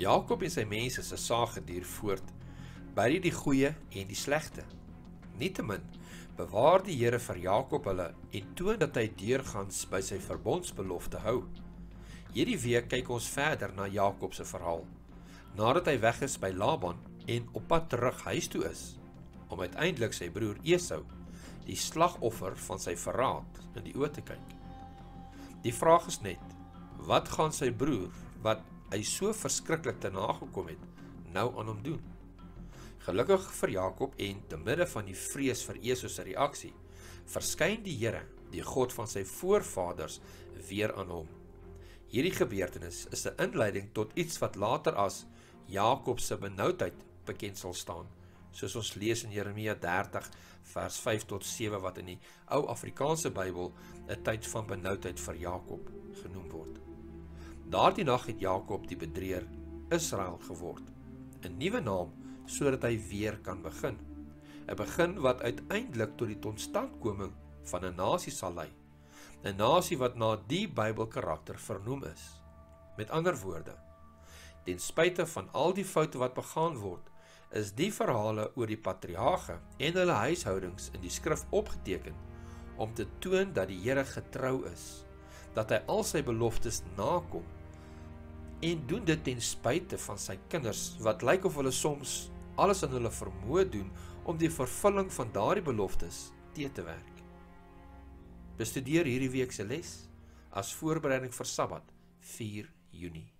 Jakob en sy mense se saag geduur voort, by die goeie en die slegte. Nietemin bewaar die Here vir Jakob hulle en toon dat hy deurgangs by sy verbondsbelofte hou. Hierdie week kyk ons verder na Jakob se verhaal. Nadat hy weg is by Laban en op pad terug huis toe is om uiteindelik sy broer Esau, die slagoffer van sy verraad, in die oë te kyk. Die vraag is net, wat gaan sy broer wat hy so verskriklik te nagekom het, nou aan hom doen? Gelukkig vir Jakob en te midde van die vrees vir Esau se reaksie, verskyn die Here, die God van sy voorvaders, weer aan hom. Hierdie gebeurtenis is 'n inleiding tot iets wat later as Jakob se benoudheid bekend sal staan, soos ons lees in Jeremia 30 vers 5 tot 7 wat in die ou Afrikaanse Bybel 'n tyd van benoudheid vir Jakob genoem word. Daardie nag het Jakob die bedrieër Israel geword, 'n nuwe naam sodat hy weer kan begin. 'n Begin wat uiteindelik tot die totstandkoming van 'n nasie sal lei. 'n Nasie wat na die Bybelkarakter vernoem is. Met ander woorde, ten spyte van al die foute wat begaan word, is die verhale oor die patriarge en hulle huishoudings in die skrif opgeteken om te toon dat die Here getrou is, dat hy al sy beloftes nakom en doen dit ten spyte van sy kinders wat lyk of hulle soms alles in hulle vermoë doen om die vervulling van daardie beloftes te te werk. Bestudeer hierdie week se les as voorbereiding vir Sabbat 4 Junie.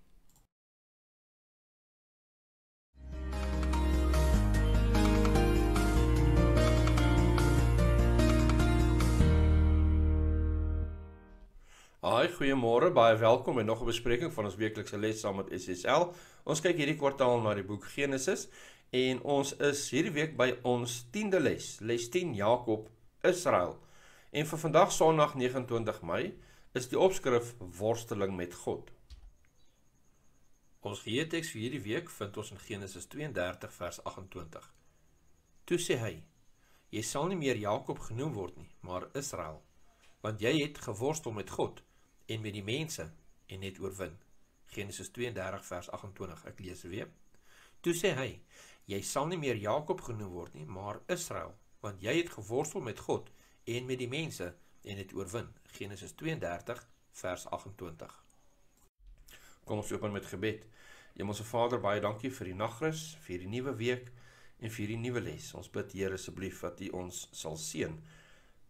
Haai, goeiemôre, baie welkom by nog 'n bespreking van ons weeklikse les saam met SSL. Ons kyk hierdie kwartaal na die boek Genesis En ons is hierdie week by ons 10de les, les 10 Jakob Israel. En vir vandag Sondag 29 Mei is die opskrif worsteling met God. Ons geheeteks vir hierdie week vind ons in Genesis 32 vers 28. Toe sê hy: Jy sal nie meer Jakob genoem word nie, maar Israel, want jy het geworstel met God en met die mense en het oorwin. Genesis 32 vers 28. Ek lees weer. Toe sê hy: Jy sal nie meer Jakob genoem word nie, maar Israel, want jy het geworstel met God en met die mense en het oorwin. Genesis 32 vers 28. Kom ons open met gebed. Hemelse Vader, baie dankie vir die nagrus, vir die nuwe week en vir die nuwe les. Ons bid Here asseblief dat U ons sal seën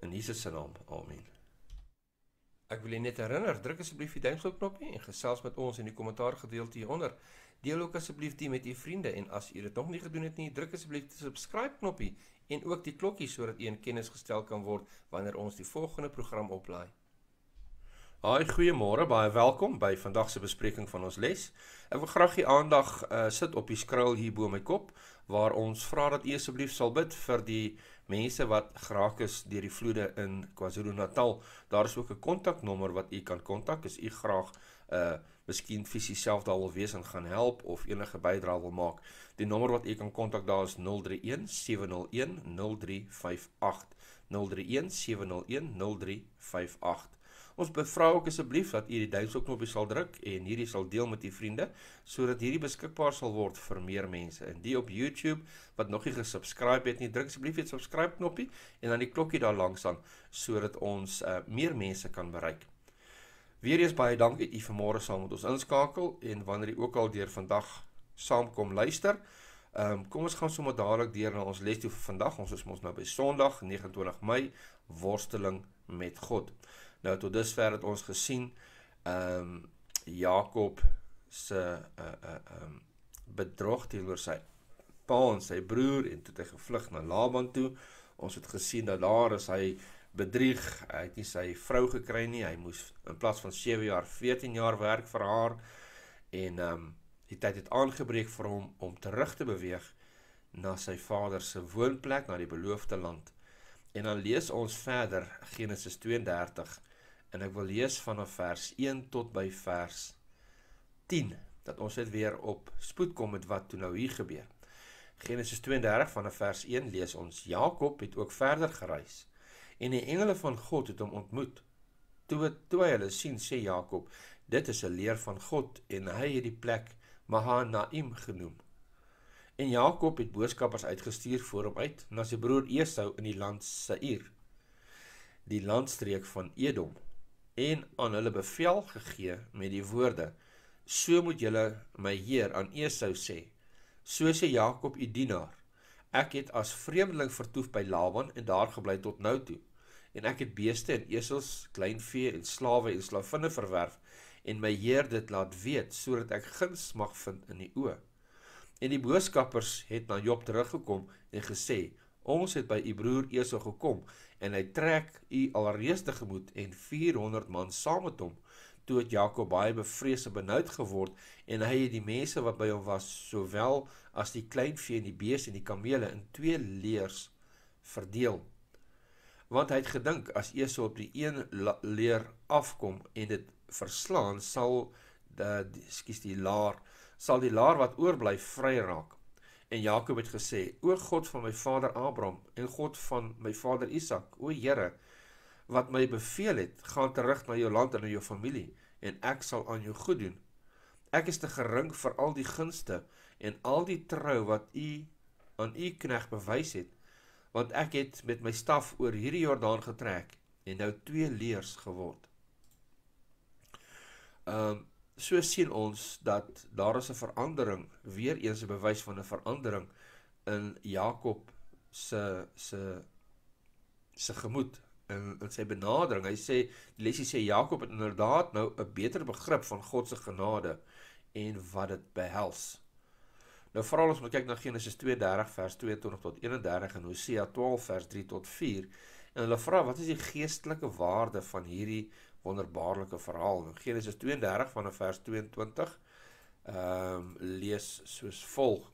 in Jesus se naam. Amen. Ek wil net herinner, druk asseblief die duimpie knoppie en gesels met ons in die kommentaar gedeelte hieronder. Deel ook asseblief dit met u vriende en as u dit nog nie gedoen het nie, druk asseblief die subscribe knoppie en ook die klokkie sodat u in kennis gestel kan word wanneer ons die volgende program oplaai. Haai, goeiemôre, baie welkom by vandag se bespreking van ons les. Ek wil graag u aandag uh, sit op die skryl hier bo my kop waar ons vra dat u asseblief sal bid vir die mense wat geraak is deur die vloede in KwaZulu-Natal. Daar is ook 'n kontaknommer wat u kan kontak as u graag uh miskien fisies self daar wil wees en gaan help of enige bydrae wil maak. Die nommer wat u kan kontak daar is 031 701 0358. 031 701 0358. Ons bevra ook asseblief dat u die duimpie knoppie sal druk en hierdie sal deel met u vriende sodat hierdie beskikbaar sal word vir meer mense. En die op YouTube wat nog nie gesubscribe het nie, druk asseblief die subscribe knoppie en dan die klokkie daar langs aan sodat ons uh, meer mense kan bereik. Weereens baie dankie dat u vanmôre saam met ons inskakel en wanneer u ook al deur vandag saamkom luister. Um, kom ons gaan sommer dadelik deur na ons les toe vir vandag. Ons is mos nou by Sondag 29 Mei worsteling met God. Nou tot dusver het ons gesien ehm um, Jakob se uh uh ehm um, bedrog teenoor sy pa en sy broer en toe het hy gevlug na Laban toe. Ons het gesien dat daar is hy bedrieg. Hy het nie sy vrou gekry nie. Hy moes in plaas van 7 jaar 14 jaar werk vir haar en ehm um, die tyd het aangebreek vir hom om terug te beweeg na sy vader se woonplek, na die beloofde land. En dan lees ons verder Genesis 32 en ek wil lees vanaf vers 1 tot by vers 10 dat ons net weer op spoed kom met wat toe nou hier gebeur. Genesis 32 vanaf vers 1 lees ons Jakob het ook verder gereis en die engele van God het hom ontmoet. Toe toe hy hulle sien sê Jakob dit is 'n leer van God en hy het die plek Mahanaim genoem. En Jakob het boodskappers uitgestuur voor hom uit na sy broer Esau in die land Seir, die landstreek van Edom, en aan hulle bevel gegee met die woorde: So moet julle my heer aan Esau sê: So sê Jakob u dienaar: Ek het as vreemdeling vertoef by Laban en daar gebly tot nou toe. En ek het beeste en esels, kleinvee en slawe en slavinne verwerf en my Heer dit laat weet sodat ek guns mag vind in die oë. En die boodskappers het na Job teruggekom en gesê: Ons het by u broer Esau gekom en hy trek u alreeds tegemoet en 400 man saam met hom toe het Jakob baie bevrees en benoud geword en hy het die mense wat by hom was sowel as die kleinvee en die beeste en die kamele in twee leers verdeel. Want hy het gedink as Esau op die een leer afkom en dit verslaan sal die skus die laar sal die laar wat oorbly vry raak en Jakob het gesê o God van my vader Abraham en God van my vader Isak o Here wat my beveel het, gaan terug na jou land en na jou familie en ek sal aan jou goed doen. Ek is te gering vir al die gunste en al die trou wat u aan u knegg bewys het, want ek het met my staf oor hierdie Jordaan getrek en nou twee leers geword. Ehm um, so sien ons dat daar is 'n verandering, weer eens 'n bewys van 'n verandering in Jakob se se se gemoed in in sy benadering. Hy sê die lesie sê Jakob het inderdaad nou 'n beter begrip van God se genade en wat dit behels. Nou as ons kyk na Genesis 32 vers 22 tot 31 en Hosea 12 vers 3 tot 4 en hulle vra wat is die geestelike waarde van hierdie wonderbaarlike verhaal? In Genesis 32 vanaf vers 22 ehm um, lees soos volg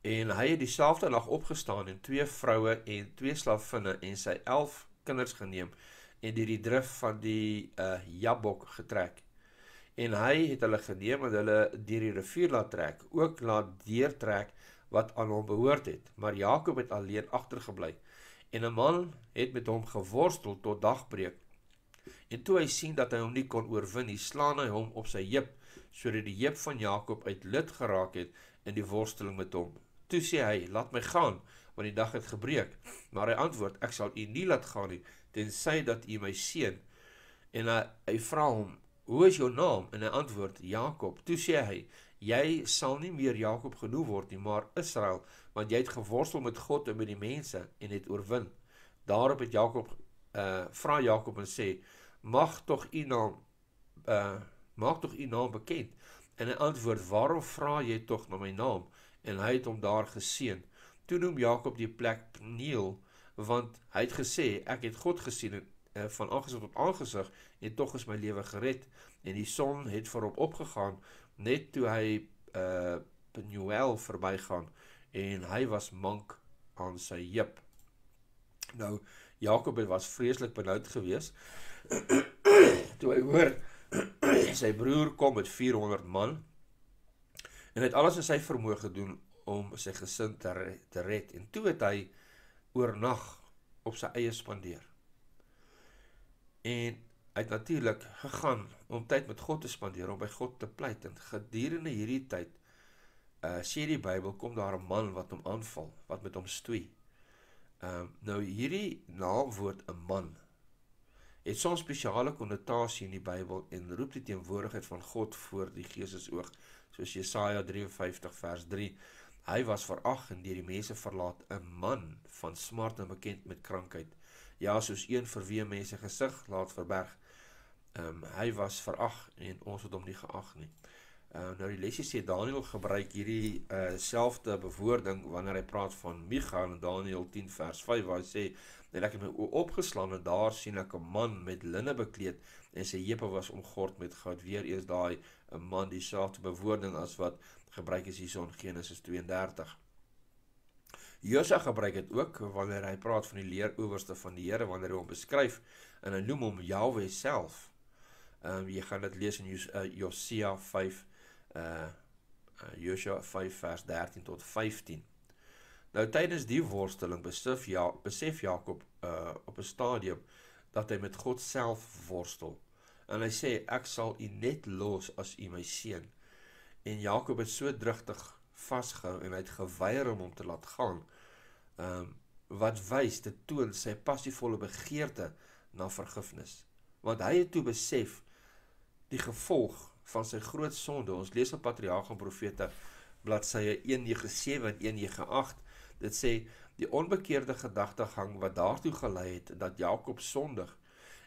En hy het dieselfde nag opgestaan en twee vroue en twee slavinne en sy 11 kinders geneem en deur die drif van die uh Jabok getrek. En hy het hulle geneem en hulle deur die rivier laat trek, ook laat deurtrek wat aan hom behoort het. Maar Jakob het alleen agtergebly. En 'n man het met hom geworstel tot dagbreek. En toe hy sien dat hy hom nie kon oorwin nie, slaan hy hom op sy heup sodat die heup van Jakob uit lid geraak het in die worsteling met hom. Toe sê hy, laat my gaan, want die dag het gebreek. Maar hy antwoord, ek sal u nie laat gaan nie, tensy dat u my seën. En hy, hy vra hom, hoe is jou naam? En hy antwoord, Jakob. Toe sê hy, jy sal nie meer Jakob genoem word nie, maar Israel, want jy het geworstel met God en met die mense en het oorwin. Daarop het Jakob, uh, vra Jakob en sê, mag toch u naam, uh, maak toch u naam bekend. En hy antwoord, waarom vra jy toch na my naam? en hy het hom daar geseën. Toe noem Jakob die plek Peniel want hy het gesê ek het God gesien en, uh, van aangesig tot aangesig en tog is my lewe gered en die son het voorop opgegaan net toe hy uh Penuel verbygaan en hy was mank aan sy heup. Nou Jakob was vreeslik benoud geweest toe hy hoor sy broer kom met 400 man en het alles in sy vermoë gedoen om sy gesin te, te red. En toe het hy oornag op sy eie spandeer. En hy het natuurlik gegaan om tyd met God te spandeer om by God te pleit. En gedurende hierdie tyd uh, sê die Bybel kom daar 'n man wat hom aanval wat met hom stoei. Uh, nou hierdie naamwoord 'n man het soms spesiale konnotasie in die Bybel en roep die teenwoordigheid van God voor die geestesoog soos Jesaja 53 vers 3 hy was verag en deur die mense verlaat 'n man van smart en bekend met krankheid. Ja soos een vir wie mense gesig laat verberg. Um, hy was verag en ons het hom nie geag nie uh, nou die lesie sê Daniel gebruik hierdie uh, selfde bewoording wanneer hy praat van Micha in Daniel 10 vers 5 waar hy sê en ek het my oë opgeslaan en daar sien ek 'n man met linne bekleed en sy heupe was omgord met goud weer eens daai 'n man dieselfde bewoording as wat gebruik is hierson Genesis 32. Josua gebruik dit ook wanneer hy praat van die leeroowerste van die Here wanneer hy hom beskryf en hy noem hom Jahwe self. Ehm um, jy gaan dit lees in Jos, uh, Josia 5 uh, uh Josua 5 vers 13 tot 15. Nou tydens die worsteling besef ja besef Jakob uh op 'n stadium dat hy met God self worstel En hy sê ek sal u net los as u my seun. En Jakob het so drigtig vasgehou en hy het geweier om hom te laat gaan. Ehm um, wat wys dit toon sy passievolle begeerte na vergifnis. Want hy het toe besef die gevolg van sy groot sonde. Ons lees op Patriarge en Profete bladsye 197 en 198. Dit sê die onbekeerde gedagtegang wat daartoe gelei het dat Jakob sondig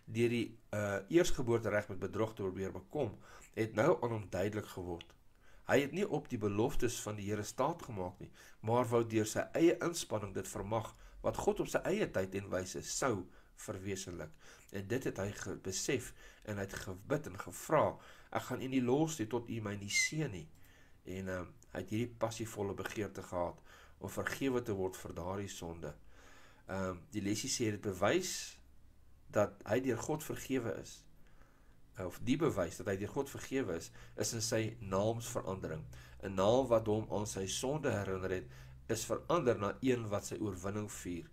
deur die uh eersgeboortereg met bedrog te probeer bekom, het nou aan hom duidelik geword. Hy het nie op die beloftes van die Here staat gemaak nie, maar wou deur sy eie inspanning dit vermag wat God op sy eie tyd en wyse sou verwesenlik. En dit het hy besef en hy het gebid en gevra, ek gaan U nie los nie tot U my nie seën nie. En ehm um, hy het hierdie passievolle begeerte gehad om vergewe te word vir daardie sonde. Ehm um, die lesie sê dit bewys dat hy deur God vergewe is of die bewys dat hy deur God vergewe is, is in sy naamsverandering. 'n Naam wat hom aan sy sonde herinner het, is verander na een wat sy oorwinning vier.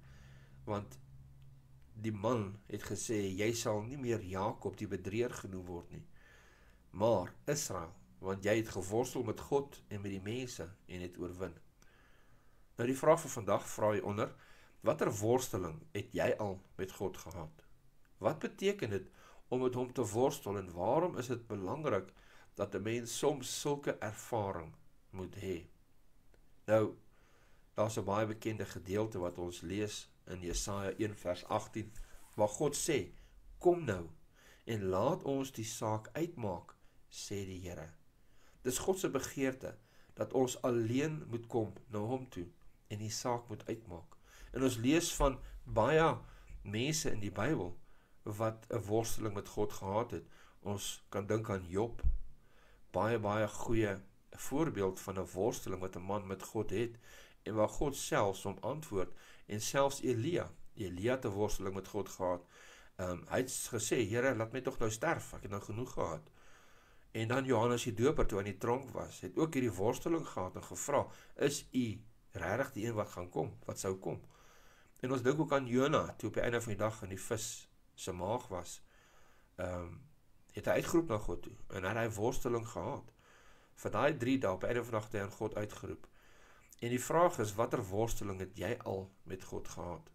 Want die man het gesê jy sal nie meer Jakob die bedrieger genoem word nie, maar Israel, want jy het geworstel met God en met die mense en het oorwin. Nou die vraag vir vandag vra jy onder, watter worsteling het jy al met God gehad? Wat beteken dit om met hom te worstel en waarom is dit belangrik dat 'n mens soms sulke ervaring moet hê? Nou daar's 'n baie bekende gedeelte wat ons lees in Jesaja 1 vers 18 waar God sê: "Kom nou en laat ons die saak uitmaak," sê die Here. Dis God se begeerte dat ons alleen moet kom na hom toe en die saak moet uitmaak. En ons lees van baie mense in die Bybel wat 'n worsteling met God gehad het. Ons kan dink aan Job. Baie baie goeie voorbeeld van 'n worsteling wat 'n man met God het en waar God selfs hom antwoord en selfs Elia. Elia het 'n worsteling met God gehad. Ehm um, hy het gesê, Here, laat my tog nou sterf. Ek het nou genoeg gehad. En dan Johannes die Doper toe aan die tronk was, het ook hierdie worsteling gehad en gevra, "Is u regtig die een wat gaan kom? Wat sou kom?" En ons dink ook aan Jona, toe op die einde van die dag in die vis se maag was, ehm um, het hy uitgeroep na God toe en hy het hy worsteling gehad. Vir daai 3 dae op einde van die nag het hy aan God uitgeroep. En die vraag is watter worsteling het jy al met God gehad?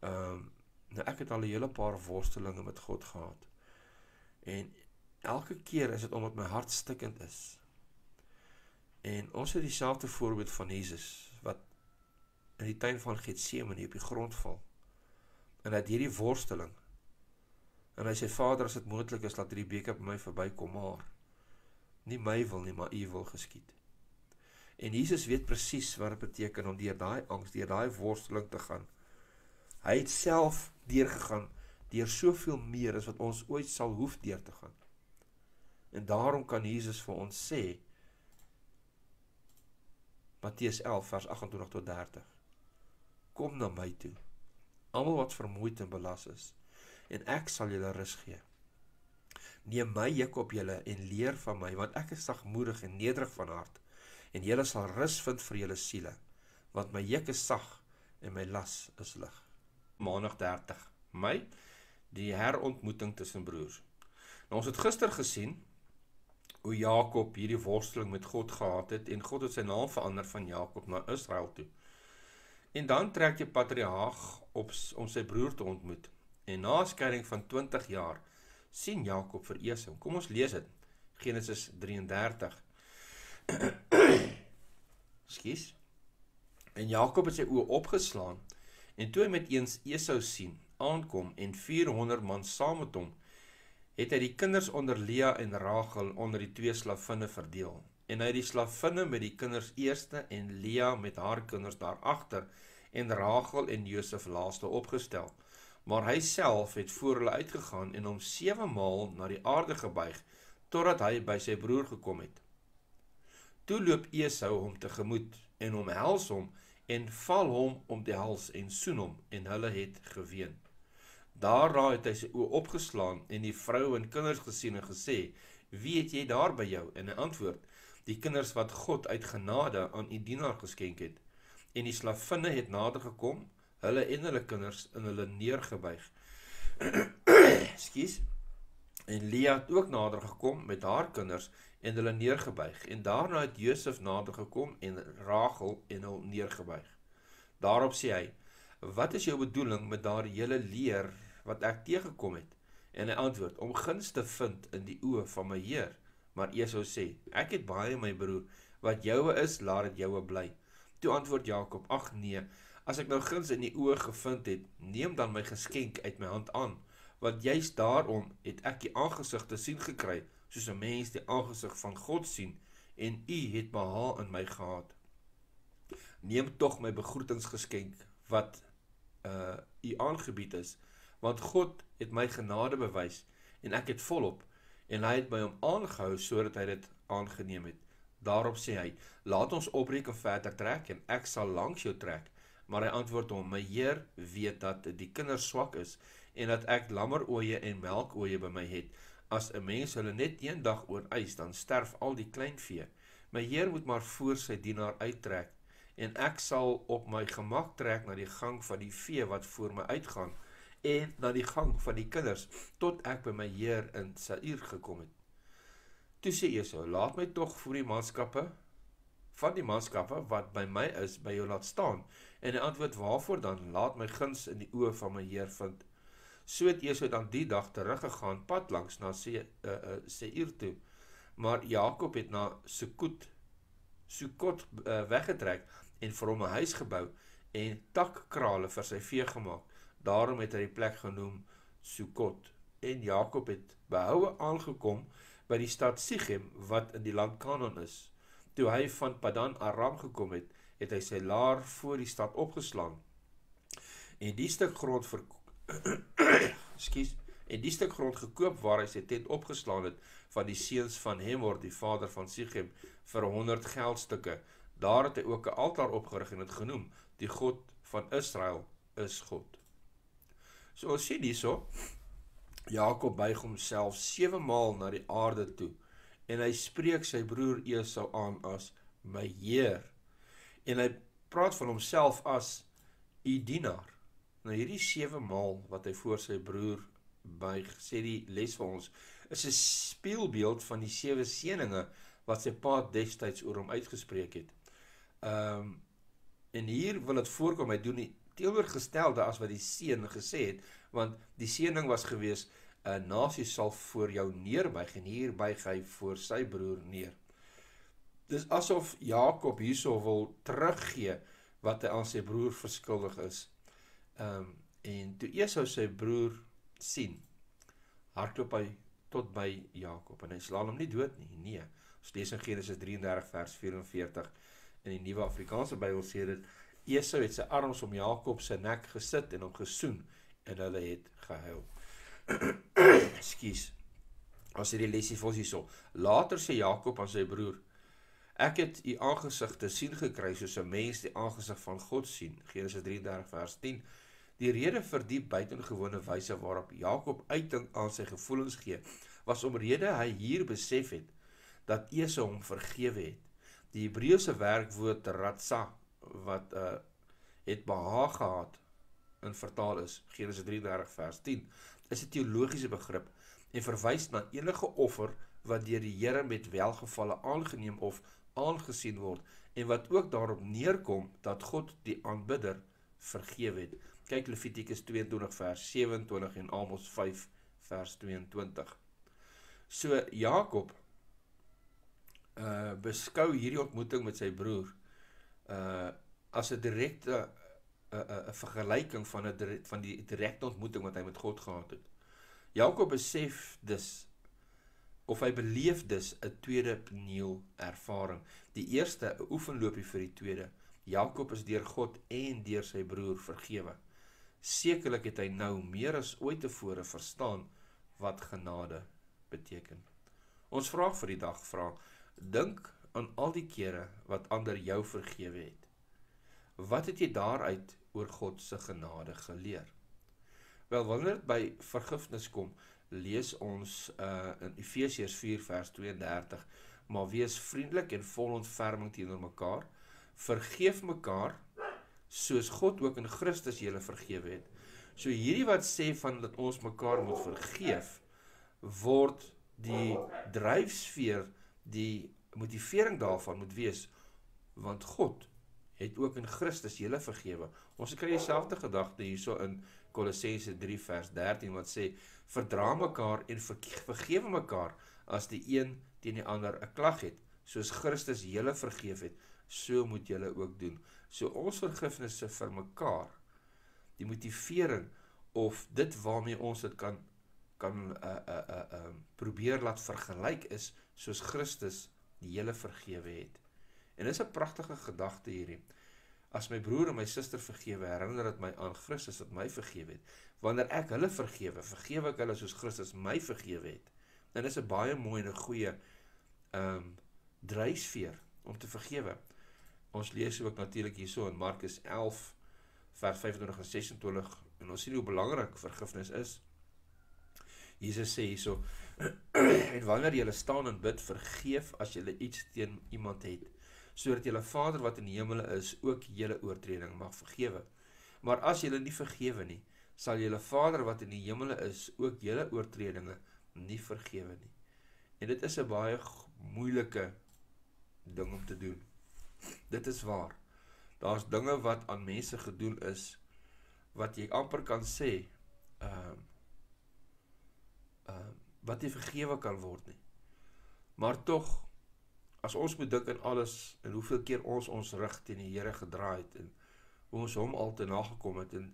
Ehm um, nou ek het al 'n hele paar worstelinge met God gehad. En elke keer is dit omdat my hart stikkend is. En ons het dieselfde voorbeeld van Jesus wat in die tuin van Getsemane op die grond val. En dat hierdie worsteling En hy sê Vader, as dit moontlik is, laat hierdie beker by my verbykom, maar nie my wil nie, maar U wil geskied. En Jesus weet presies wat dit beteken om deur daai angs, deur daai worsteling te gaan. Hy het self deurgegaan deur soveel meer as wat ons ooit sal hoef deur te gaan. En daarom kan Jesus vir ons sê Matteus 11 vers 28 tot 30. Kom na my toe. Almal wat vermoeid en belas is, en ek sal julle rus gee. Neem my juk op julle en leer van my, want ek is sagmoedig en nederig van hart, en julle sal rus vind vir julle siele, want my juk is sag en my las is lig. Maandag 30 Mei, die herontmoeting tussen broers. Nou ons het gister gesien hoe Jakob hierdie worsteling met God gehad het en God het sy naam verander van Jakob na Israel toe. En dan trek jy patriarg op om sy broer te ontmoet. En na skeiding van 20 jaar sien Jakob vir Esau. Kom ons lees dit. Genesis 33. Skus. En Jakob het sy oë opgeslaan en toe hy met eens Esau sien aankom en 400 man saam met hom, het hy die kinders onder Lea en Rachel onder die twee slavinne verdeel. En hy het die slavinne met die kinders eerste en Lea met haar kinders daar agter en Rachel en Josef laaste opgestel maar hy self het voor hulle uitgegaan en hom 7 maal na die aarde gebuig totdat hy by sy broer gekom het. Toe loop Esau hom tegemoet en hom hels hom en val hom om die hals en soen hom en hulle het geween. Daarna het hy sy oë opgeslaan en die vrou en kinders gesien en gesê: "Wie het jy daar by jou?" En hy antwoord: "Die kinders wat God uit genade aan u dienaar geskenk het." En die slavinne het nader gekom hulle en hulle kinders in hulle neergebuig. Skus. En Lea het ook nader gekom met haar kinders en hulle neergebuig. En daarna het Josef nader gekom en Rachel en hom neergebuig. Daarop sê hy: "Wat is jou bedoeling met daardie hele leer wat ek teëgekom het?" En hy antwoord: "Om guns te vind in die oë van my Heer." Maar Esau sê: "Ek het baie my broer, wat joue is, laat dit joue bly." Toe antwoord Jakob: "Ag nee, as ek nou guns in die oë gevind het, neem dan my geskenk uit my hand aan." want juis daarom het ek die aangesig te sien gekry soos 'n mens die aangesig van God sien en u het behaal in my gehad neem tog my begroetingsgeskenk wat uh u aangebied is want God het my genade bewys en ek het volop en hy het my hom aangehou sodat hy dit aangeneem het daarop sê hy laat ons opreek en verder trek en ek sal langs jou trek maar hy antwoord hom my heer weet dat die kinders swak is en dat ek lammeroeie en melkoeie by my het. As 'n mens hulle net een dag ooreis, dan sterf al die kleinvee. My Heer moet maar voor sy dienaar uittrek en ek sal op my gemak trek na die gang van die vee wat voor my uitgaan en na die gang van die kinders tot ek by my Heer in Sair gekom het. Toe sê Esau: "Laat my tog voor die manskappe van die manskappe wat by my is by jou laat staan." En hy antwoord: "Waarvoor dan? Laat my guns in die oë van my Heer vind." So het Esau dan die dag teruggegaan pad langs na Se uh, uh, Seir toe. Maar Jakob het na Sukot Sukot uh, weggetrek en vir hom 'n huis gebou en takkrale vir sy vee gemaak. Daarom het hy die plek genoem Sukot. En Jakob het behoue aangekom by die stad Sichem wat in die land Kanaan is. Toe hy van Padan Aram gekom het, het hy sy laar voor die stad opgeslaan. En die stuk grond verkoop Skus. En die stuk grond gekoop waar hy sy tent opgeslaan het van die seuns van Hemor, die vader van Sichem, vir 100 geldstukke. Daar het hy ook 'n altaar opgerig en dit genoem: Die God van Israel is God. So ons sien hierso Jakob buig homself 7 maal na die aarde toe en hy spreek sy broer Esau aan as my Heer. En hy praat van homself as u dienaar. Nou hierdie 7 maal wat hy voor sy broer buig, sê die les vir ons, is 'n spieelbeeld van die sewe seëninge wat sy pa destyds oor hom uitgespreek het. Ehm um, en hier wil dit voorkom hy doen die teenoorgestelde as wat die seun gesê het, want die seëning was gewees 'n nasie sal voor jou neerbuig en hier buig hy voor sy broer neer. Dis asof Jakob hierso wil teruggee wat hy aan sy broer verskuldig is. Ehm um, en toe Esau sy broer sien, hardloop hy tot by Jakob en hy slaan hom nie dood nie. Nee. Ons lees in Genesis 33 vers 44 in die Nuwe Afrikaanse Bybel sê dit Esau het sy arms om Jakob se nek gesit en hom gesoen en hulle het gehuil. Ekskuus. As hierdie lesie vir ons hierso. Later sê Jakob aan sy broer: Ek het u aangesig te sien gekry soos 'n mens die aangesig van God sien. Genesis 33 vers 10. Die rede vir die buitengewone wyse waarop Jakob uiting aan sy gevoelens gee, was omrede hy hier besef het dat Esau hom vergewe het. Die Hebreëse werkwoord ratsa wat uh het behaag gehad in vertaal is Genesis 33 vers 10 is 'n teologiese begrip en verwys na enige offer wat deur die Here met welgevalle aangeneem of aangesien word en wat ook daarop neerkom dat God die aanbidder vergewe het. Kyk Levitikus 22 vers 27 en Amos 5 vers 22. So Jakob uh beskou hierdie ontmoeting met sy broer uh as 'n direkte 'n uh, uh, 'n vergelyking van 'n van die direkte ontmoeting wat hy met God gehad het. Jakob besef dus of hy beleef dus 'n tweede pneel ervaring. Die eerste 'n oefenloopie vir die tweede. Jakob is deur God en deur sy broer vergewe. Sekerlik het hy nou meer as ooit tevore verstaan wat genade beteken. Ons vraag vir die dag vra: Dink aan al die kere wat ander jou vergewe het. Wat het jy daaruit oor God se genade geleer? Wel wanneer dit by vergifnis kom, lees ons uh in Efesiërs 4 vers 32: Maar wees vriendelik en vol ontferming teenoor mekaar, vergeef mekaar soos God ook in Christus julle vergewe het. So hierdie wat sê van dat ons mekaar moet vergeef, word die dryfsfeer die motivering daarvan moet wees want God het ook in Christus julle vergewe. Ons kry dieselfde gedagte hierso in Kolossense 3 vers 13 wat sê verdra mekaar en vergewe mekaar as die een teen die ander 'n klag het, soos Christus julle vergeef het, so moet julle ook doen. So ons vergifnisse vir mekaar, die motivering of dit waarmee ons dit kan kan uh, uh, uh, uh, probeer laat vergelyk is soos Christus die hele vergewe het. En dis 'n pragtige gedagte hierdie. As my broer en my suster vergewe, herinner dit my aan Christus wat my vergewe het. Wanneer ek hulle vergewe, vergewe ek hulle soos Christus my vergewe het. En dis 'n baie mooi en 'n goeie ehm um, dryfveer om te vergewe. Ons lees ook natuurlik hierso in Markus 11 vers 25 en 26 en ons sien hoe belangrik vergifnis is. Jesus sê hierso en wanneer jy staan en bid, vergeef as jy iets teen iemand het, sodat julle Vader wat in die hemele is ook julle oortreding mag vergewe. Maar as julle nie vergewe nie, sal julle Vader wat in die hemele is ook julle oortredinge nie vergewe nie. En dit is 'n baie moeilike ding om te doen. Dit is waar. Daar's dinge wat aan mense gedoen is wat jy amper kan sê ehm uh, ehm uh, wat nie vergewe kan word nie. Maar tog as ons moet dink aan alles en hoeveel keer ons ons rug teen die Here gedraai het en hoe ons hom al te nagekom het en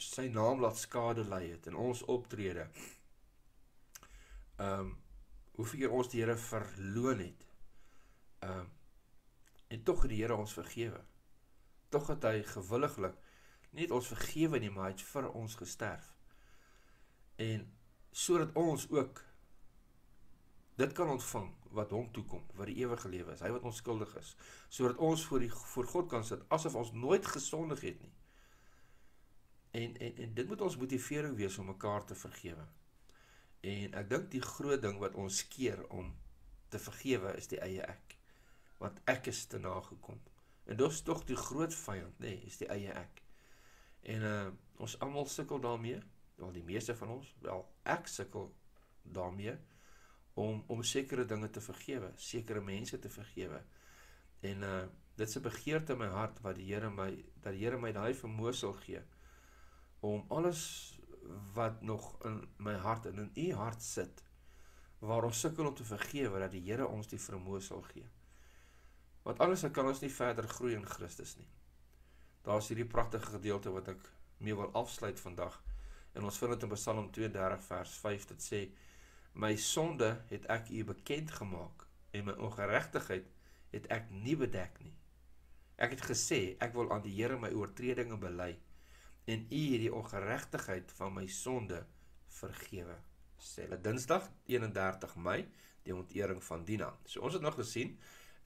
sy naam laat skade ly het in ons optrede. Ehm um, hoeveel keer ons die Here verloon het. Ehm um, en tog het die Here ons vergewe. Tog het hy gewilliglik nie ons vergewe nie, maar hy het vir ons gesterf. En sodat ons ook dit kan ontvang wat hom toekom, wat die ewige lewe is, hy wat ons skuldig is, sodat ons voor die voor God kan sit asof ons nooit gesondig het nie. En en en dit moet ons motivering wees om mekaar te vergewe. En ek dink die groot ding wat ons keer om te vergewe is die eie ek. Want ek is te nagekom. En dit is tog die groot vyand, nê, nee, is die eie ek. En uh ons almal sukkel daarmee wel die meeste van ons, wel ek sukkel daarmee om om sekere dinge te vergewe, sekere mense te vergewe. En uh dit is 'n begeerte in my hart wat die Here my dat die Here my daai vermoë sal gee om alles wat nog in my hart en in u hart sit waar ons sukkel om te vergewe dat die Here ons die vermoë sal gee. Want anders kan ons nie verder groei in Christus nie. Daar's hierdie pragtige gedeelte wat ek mee wil afsluit vandag. En ons vind dit in Psalm 32 vers 5 dit sê my sonde het ek u bekend gemaak en my ongeregtigheid het ek nie bedek nie. Ek het gesê ek wil aan die Here my oortredinge bely en u hierdie ongeregtigheid van my sonde vergewe. Sê dit Dinsdag 31 Mei die ontering van Dina. So ons het nog gesien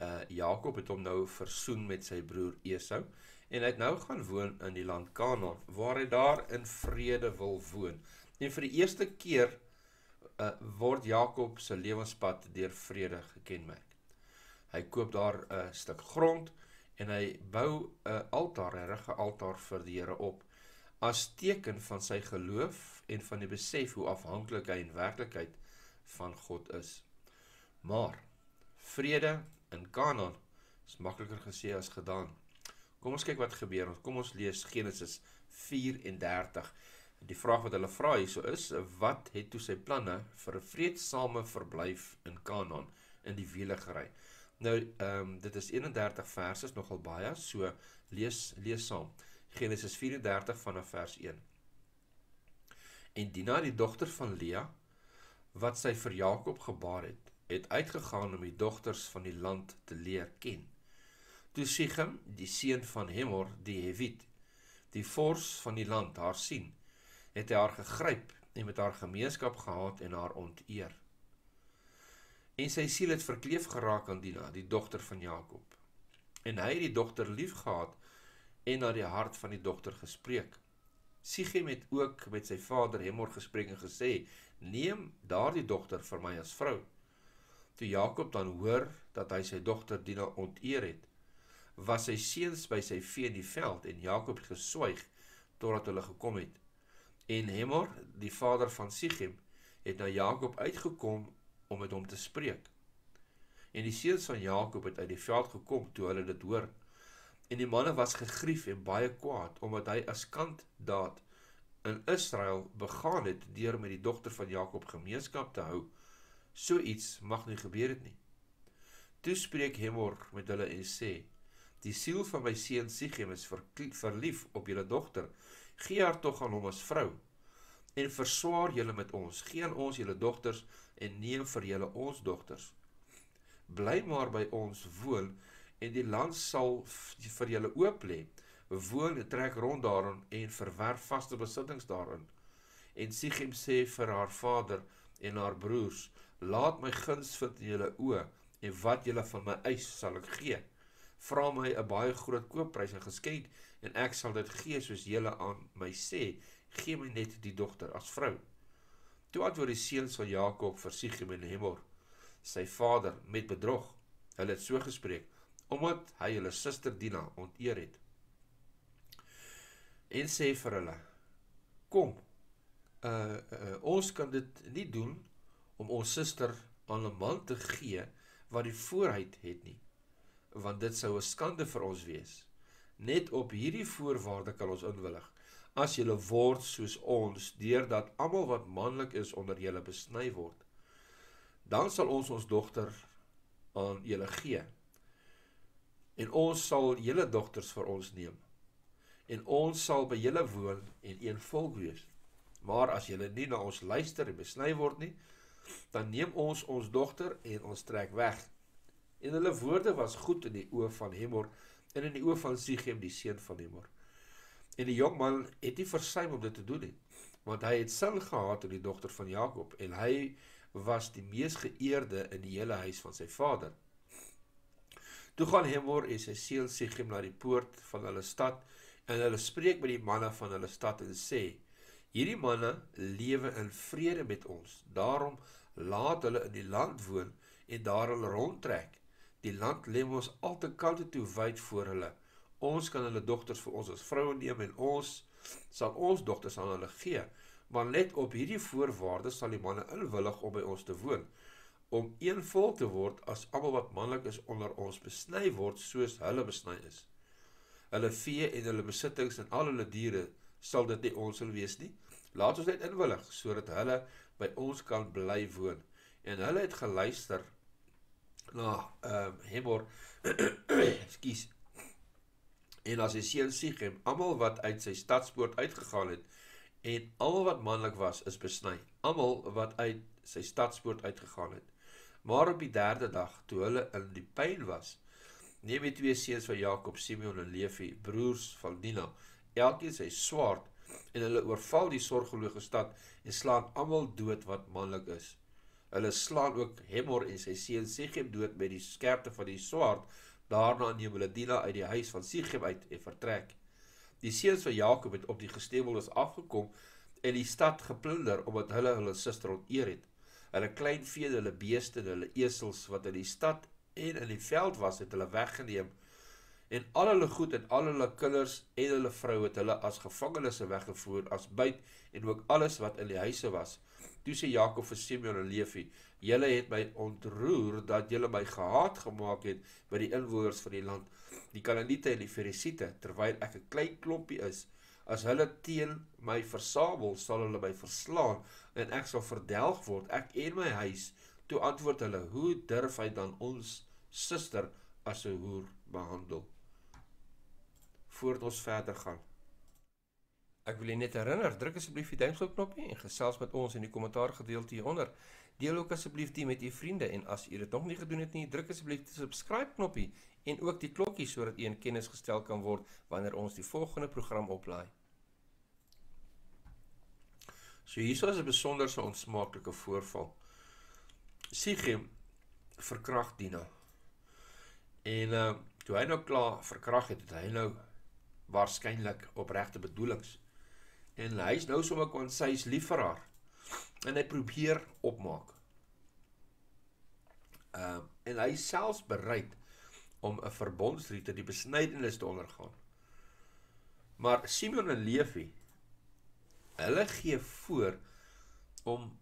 uh Jakob het hom nou versoen met sy broer Esau en hy het nou gaan woon in die land Kanaan waar hy daar in vrede wil woon. En vir die eerste keer uh, word Jakob se lewenspad deur vrede gekenmerk. Hy koop daar 'n stuk grond en hy bou 'n altaar, 'n regte altaar vir die Here op as teken van sy geloof en van die besef hoe afhanklik hy in werklikheid van God is. Maar vrede in Kanaan is makliker gesê as gedaan. Kom ons kyk wat gebeur. Kom ons lees Genesis 34. Die vraag wat hulle vra hierso is, wat het toe sy planne vir 'n vredesame verblyf in Kanaan in die wielegery? Nou, ehm um, dit is 31 verse, is nogal baie, so lees lees saam. Genesis 34 vanaf vers 1. En Dina, die dogter van Lea, wat sy vir Jakob gebaar het, het uitgegaan om die dogters van die land te leer ken. Toe Sichem, die seun van Hemor, die Hewit, die vors van die land haar sien, het hy haar gegryp en met haar gemeenskap gehad en haar onteer. En sy siel het verkleef geraak aan Dina, die dogter van Jakob. En hy het die dogter liefgehad en na die hart van die dogter gespreek. Sichem het ook met sy vader Hemor gespreek en gesê: "Neem daardie dogter vir my as vrou." Toe Jakob dan hoor dat hy sy dogter Dina onteer het, was sy seuns by sy vee in die veld en Jakob geswyg totdat hulle gekom het. En Hemor, die vader van Sichem, het na Jakob uitgekom om met hom te spreek. En die seuns van Jakob het uit die veld gekom toe hulle dit hoor. En die manne was gegrief en baie kwaad omdat hy as kantdaad in Israel begaan het deur met die dogter van Jakob gemeenskap te hou. So iets mag nie gebeur het nie. Toe spreek Hemor met hulle en sê: Die siel van my seun Sichem is verlief op julle dogter. Gee haar tog aan hom as vrou en verswaar julle met ons. Gee aan ons julle dogters en neem vir julle ons dogters. Bly maar by ons woon en die land sal vir julle oop lê. Woon en trek rond daarin en verwerf vaste besittings daarin. En Sichem sê vir haar vader en haar broers: Laat my guns vind in julle oë en wat julle van my eis sal ek gee. Vra my 'n baie groot koopprys en geskenk en ek sal dit gee soos julle aan my sê gee my net die dogter as vrou. Toe antwoord die seuns van Jakob vir Sichem en Hemor, sy vader met bedrog. Hulle het so gespreek omdat hy hulle suster Dina onteer het. En sê vir hulle: "Kom. Uh, uh ons kan dit nie doen om ons suster aan 'n man te gee wat die voorheid het nie, want dit sou 'n skande vir ons wees. Net op hierdie voorwaarde kan ons inwillig. As julle word soos ons deurdat almal wat manlik is onder julle besny word dan sal ons ons dogter aan julle gee. En ons sal julle dogters vir ons neem. En ons sal by julle woon en een volk wees. Maar as julle nie na ons luister en besny word nie dan neem ons ons dogter en ons trek weg en hulle woorde was goed in die oë van Hemor en in die oë van Sichem die seun van Hemor En die jong man het nie versuim om dit te doen nie, want hy het sin gehad in die dogter van Jakob en hy was die mees geëerde in die hele huis van sy vader. Toe gaan Hemor en sy seun Sichem na die poort van hulle stad en hulle spreek met die manne van hulle stad en sê: Hierdie manne lewe in vrede met ons. Daarom laat hulle in die land woon en daar hulle rondtrek. Die land lê ons altekante toe wyd voor hulle ons kan hulle dogters vir ons as vroue neem en ons sal ons dogters aan hulle gee. Maar let op hierdie voorwaardes sal die manne inwillig om by ons te woon om een volk te word as almal wat manlik is onder ons besny word soos hulle besny is. Hulle vee en hulle besittings en al hulle diere sal dit nie ons sal wees nie. Laat ons net inwillig sodat hulle by ons kan bly woon. En hulle het geluister na ehm um, Hebor Ekskuus. En as sy seun Sichem almal wat uit sy stadspoort uitgegaan het en almal wat manlik was is besny. Almal wat uit sy stadspoort uitgegaan het. Maar op die derde dag toe hulle in die pyn was neem die twee seuns van Jakob Simeon en Levi broers van Dina elkeen sy swaard en hulle oorval die sorgelose stad en slaan almal dood wat manlik is hulle slaan ook Hemor en sy seun Sichem dood met die skerpte van die swaard Daarna neem hulle Dina uit die huis van Sichem uit en vertrek. Die seuns van Jakob het op die gesteweldes afgekom en die stad geplunder omdat hulle hulle suster onteer het. Hulle klein vee, hulle beeste en hulle esels wat in die stad en in die veld was, het hulle weggeneem. En al hulle goed en al hulle kinders en hulle vroue het hulle as gevangenes weggevoer as byt en ook alles wat in die huise was. Toe sê Jakob vir Simeon en Levi: "Julle het my ontroer dat julle my gehaat gemaak het by die inwoners van die land, die Kanaaniete en die Ferisiete, terwyl ek 'n klein klompie is. As hulle teen my versamel, sal hulle my verslaan en ek sal verdelg word, ek en my huis." Toe antwoord hulle: "Hoe durf hy dan ons suster as 'n hoer behandel?" Voordat ons verder gaan, Ek wil net herinner, druk asseblief die duimpie knoppie en gesels met ons in die kommentaar gedeelte hieronder. Deel ook asseblief dit met u vriende en as u dit nog nie gedoen het nie, druk asseblief die subscribe knoppie en ook die klokkie sodat u in kennis gestel kan word wanneer ons die volgende program oplaai. So hierso is 'n besonderse onsmaaklike voorval. Sichem verkragt Dina. En uh toe hy nou klaar verkragt het, het hy nou waarskynlik opregte bedoelings. En hy is nou sommer kon sy is lief vir haar. En hy probeer opmaak. Uh, en hy selfs bereid om 'n verbondsriete die besnydenis te ondergaan. Maar Simeon en Levi hulle gee voor om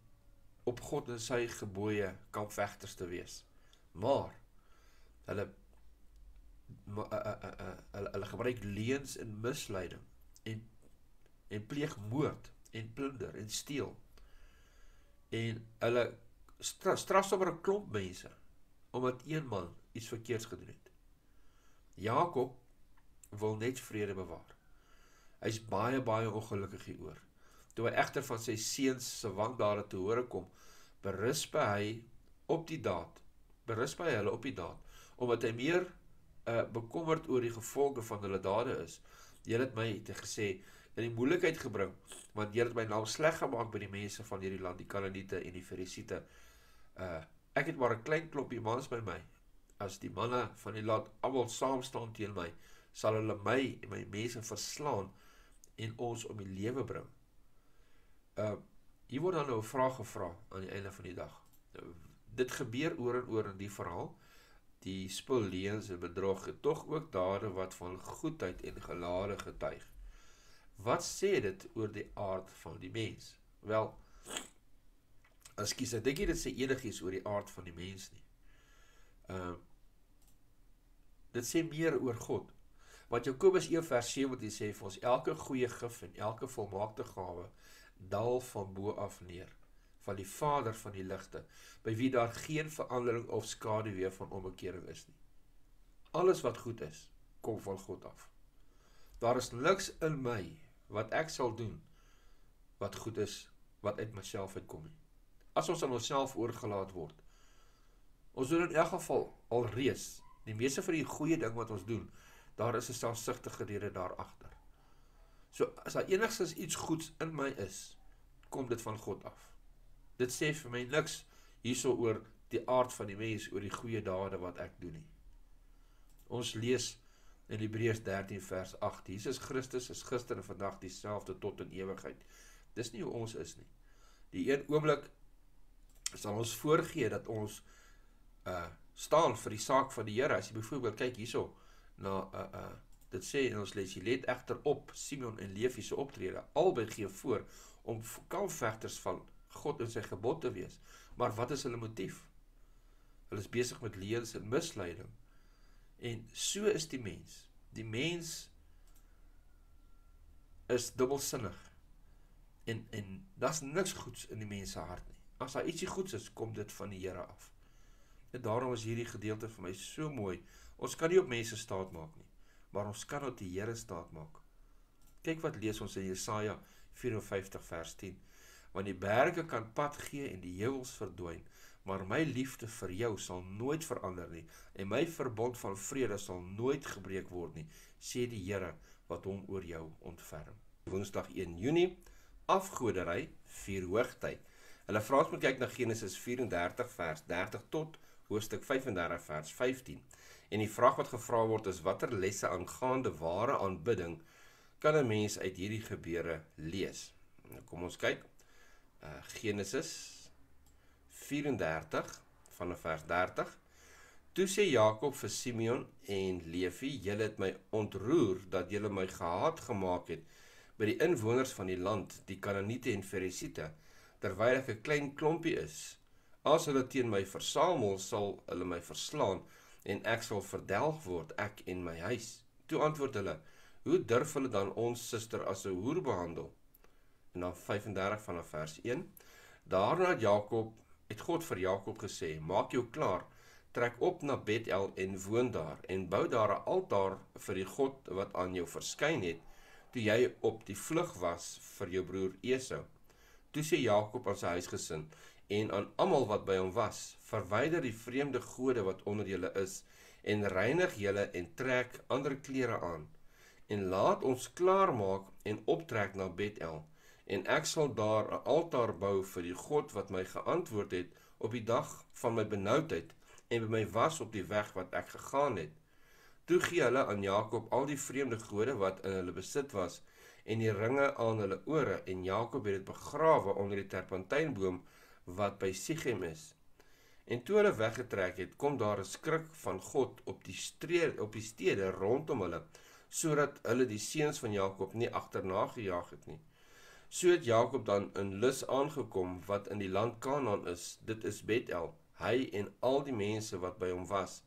op God en sy gebooie kampvegters te wees. Maar hulle maar uh, uh, uh, hulle, hulle gebruik leuns en misleiding en en pleeg moord en plunder en steel. En hulle straf sommer 'n klomp mense omdat een man iets verkeerds gedoen het. Jakob wil net vrede bewaar. Hy's baie baie ongelukkig hieroor. Toe hy egter van sy seuns se wandare te hore kom, berus by hy op die daad. Berus by hulle op die daad omdat hy meer uh bekommerd oor die gevolge van hulle dade is. Jy het my te gesê in die moeilikheid gebring want jy het my naam sleg gemaak by die mense van hierdie land, die Kanaaniete en die Ferisiete. Uh ek het maar 'n klein klompie mans by my. As die manne van die land almal saam staan teen my, sal hulle my en my mense verslaan en ons om die lewe bring. Uh hier word dan nou 'n vraag gevra aan die einde van die dag. Nou, dit gebeur oor en oor in die verhaal. Die spul leuns en bedrog tog ook dade wat van goedheid en gelade getuig. Wat sê dit oor die aard van die mens? Wel, ekskuus, ek dink dit sê enigiets oor die aard van die mens nie. Ehm uh, dit sê meer oor God. Want Jakobus 1 vers 17 sê vir ons elke goeie gif en elke volmaakte gawe dal van bo af neer van die Vader van die ligte by wie daar geen verandering of skaduwee van omkering is nie. Alles wat goed is, kom van God af. Daar is niks in my wat ek sal doen wat goed is wat uit myself uitkom nie. As ons aan onsself oorgelaat word. Ons doen in elk geval alreeds die meeste van die goeie ding wat ons doen, daar is 'n selfsugtige rede daar agter. So as daar enigstens iets goeds in my is, kom dit van God af. Dit sê vir my niks hierso oor die aard van die mens, oor die goeie dade wat ek doen nie. Ons lees in Hebreërs 13 vers 8. Jesus Christus is gister en vandag dieselfde tot in ewigheid. Dis nie hoe ons is nie. Die een oomblik sal ons voorgee dat ons uh staan vir die saak van die Here. As jy byvoorbeeld kyk hierso na uh uh dit sê in ons les jy let egter op Simeon en Levi se optrede. Albei gee voor om kalfvegters van God en sy gebod te wees. Maar wat is hulle motief? Hulle is besig met leuns en misleiding. En so is die mens. Die mens is dubbelsinnig. En en daar's niks goeds in die mens se hart nie. As daar ietsie goeds is, kom dit van die Here af. En daarom is hierdie gedeelte vir my so mooi. Ons kan nie op mense staat maak nie, maar ons kan op die Here staat maak. Kyk wat lees ons in Jesaja 54 vers 10. Want die berge kan pad gee en die heuwels verdwyn, maar my liefde vir jou sal nooit verander nie en my verbond van vrede sal nooit gebreek word nie, sê die Here wat hom oor jou ontferm. Woensdag 1 Junie, afgodery, vier hoogtyd. Hulle vra ons moet kyk na Genesis 34 vers 30 tot hoofstuk 35 vers 15. En die vraag wat gevra word is watter lesse aangaande ware aanbidding kan 'n mens uit hierdie gebeure lees? Nou kom ons kyk. Uh, Genesis 34 vanaf vers 30. Toe sê Jakob vir Simeon en Levi: "Julle het my ontroer dat julle my gehaat gemaak het by die inwoners van die land, die Kanaaniete en Ferisiete, terwyl ek 'n klein klompie is. As hulle teen my versamel, sal hulle my verslaan en ek sal verdelg word, ek en my huis." Toe antwoord hulle: "Hoe durf hulle dan ons suster as 'n hoer behandel?" En dan 35 vanaf vers 1. Daarna het Jakob het God vir Jakob gesê: "Maak jou klaar, trek op na Bethel en woon daar en bou daar 'n altaar vir die God wat aan jou verskyn het toe jy op die vlug was vir jou broer Esau." Toe sê Jakob aan sy huisgesin en aan almal wat by hom was: "Verwyder die vreemde gode wat onder julle is en reinig julle en trek ander klere aan en laat ons klaarmaak en optrek na Bethel." En ek sal daar 'n altaar bou vir die God wat my geantwoord het op die dag van my benoudheid en by my was op die weg wat ek gegaan het. Toe gee hulle aan Jakob al die vreemde gode wat in hulle besit was en die ringe aan hulle ore en Jakob het dit begrawe onder die terpentynboom wat by Sichem is. En toe hulle weggetrek het, kom daar 'n skrik van God op die streed op die stede rondom hulle sodat hulle die seuns van Jakob nie agterna gejaag het nie. So het Jakob dan in Lus aangekom wat in die land Kanaan is. Dit is Bethel, hy en al die mense wat by hom was.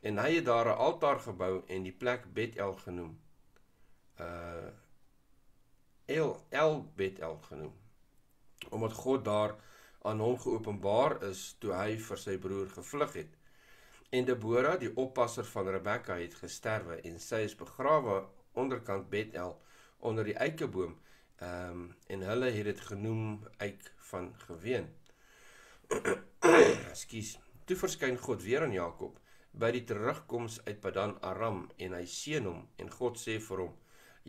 En hy het daar 'n altaar gebou en die plek Bethel genoem. Uh El El Bethel genoem. Omdat God daar aan hom geopenbaar is toe hy vir sy broer gevlug het. En Debora, die oppasser van Rebekka, het gesterwe en sy is begrawe onderkant Bethel onder die eikeboom. Ehm um, en hulle het dit genoem eik van geween. Ekskuus. Toe verskyn God weer aan Jakob by die terugkoms uit Padan Aram en hy seën hom en God sê vir hom: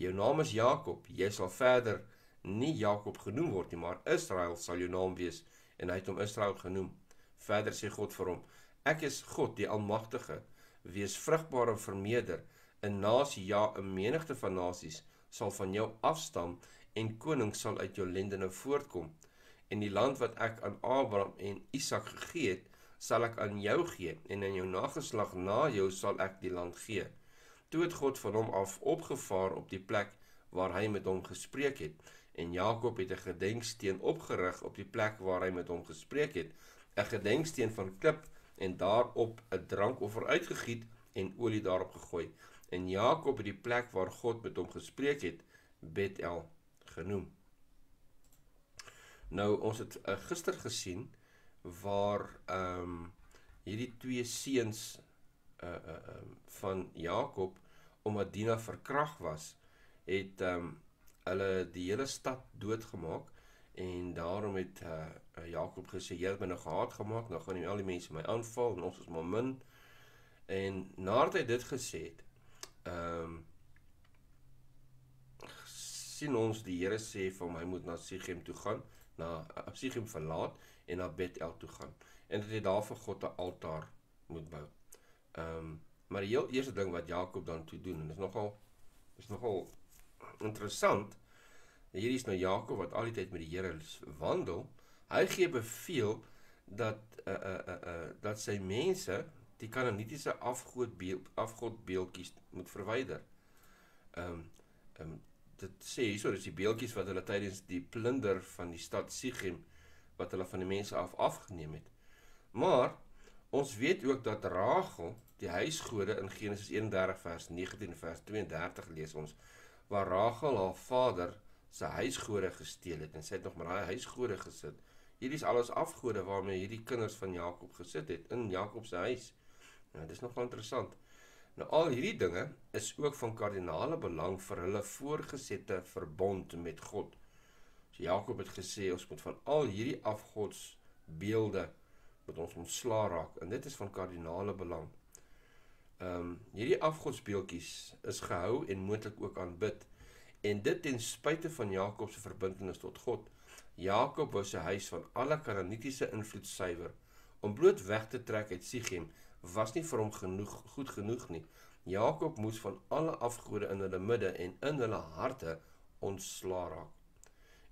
"Jou naam is Jakob. Jy sal verder nie Jakob genoem word nie, maar Israel sal jou naam wees." En hy het hom Israel genoem. Verder sê God vir hom: "Ek is God, die Almagtige. Wees vrugbaar en vermeerder. 'n Nasie, ja, 'n menigte van nasies sal van jou afstam." En konings sal uit jou lende nou voortkom. En die land wat ek aan Abraham en Isak gegee het, sal ek aan jou gee en aan jou nageslag na jou sal ek die land gee. Toe het God van hom af opgevaar op die plek waar hy met hom gespreek het. En Jakob het 'n gedenksteen opgerig op die plek waar hy met hom gespreek het, 'n gedenksteen van klip en daarop 'n drankoffer uitgegiet en olie daarop gegooi. En Jakob het die plek waar God met hom gespreek het, Bethel genoem. Nou ons het uh, gister gesien waar ehm um, hierdie twee seuns uh uh um, van Jakob omdat Dina verkrag was, het ehm um, hulle die hele stad doodgemaak en daarom het uh, Jakob gesê jy het my nou gehaat gemaak, nou gaan al die mense my aanval en ons is maar min. En nadat hy dit gesê het, ehm um, sien ons die Here sê vir hy moet na Sichem toe gaan, na uh, Sichem verlaat en na Bethel toe gaan. En dat hy daar vir God 'n altaar moet bou. Ehm um, maar die heel eerste ding wat Jakob dan toe doen en dit is nogal is nogal interessant. Hierdie is nou Jakob wat al die tyd met die Here wandel. Hy gee beveel dat uh uh uh, uh dat sy mense die kananitiese afgodbeeld afgodbeeldjies moet verwyder. Ehm um, ehm um, dit sê hierso dis die beeldjies wat hulle tydens die plunder van die stad Sichem wat hulle van die mense af afgeneem het. Maar ons weet ook dat Rachel die huisgode in Genesis 31 vers 19 vers 32 lees ons waar Rachel haar vader se huisgode gesteel het en sy het nog maar daai huisgode gesit. Hierdie is alles afgode waarmee hierdie kinders van Jakob gesit het in Jakob se huis. Nou dis nogal interessant. Nou al hierdie dinge is ook van kardinale belang vir hulle voorgesette verbond met God. So Jakob het gesê ons moet van al hierdie afgodsbeelde moet ons ontslaa raak en dit is van kardinale belang. Ehm um, hierdie afgodsbeeldjies is gehou en moontlik ook aanbid en dit ten spyte van Jakob se verbintenis tot God. Jakob wou sy huis van alle kananitiese invloed suiwer om bloot weg te trek uit Sichem was nie vir hom genoeg goed genoeg nie. Jakob moes van alle afgode in hulle midde en in hulle harte ontslaa raak.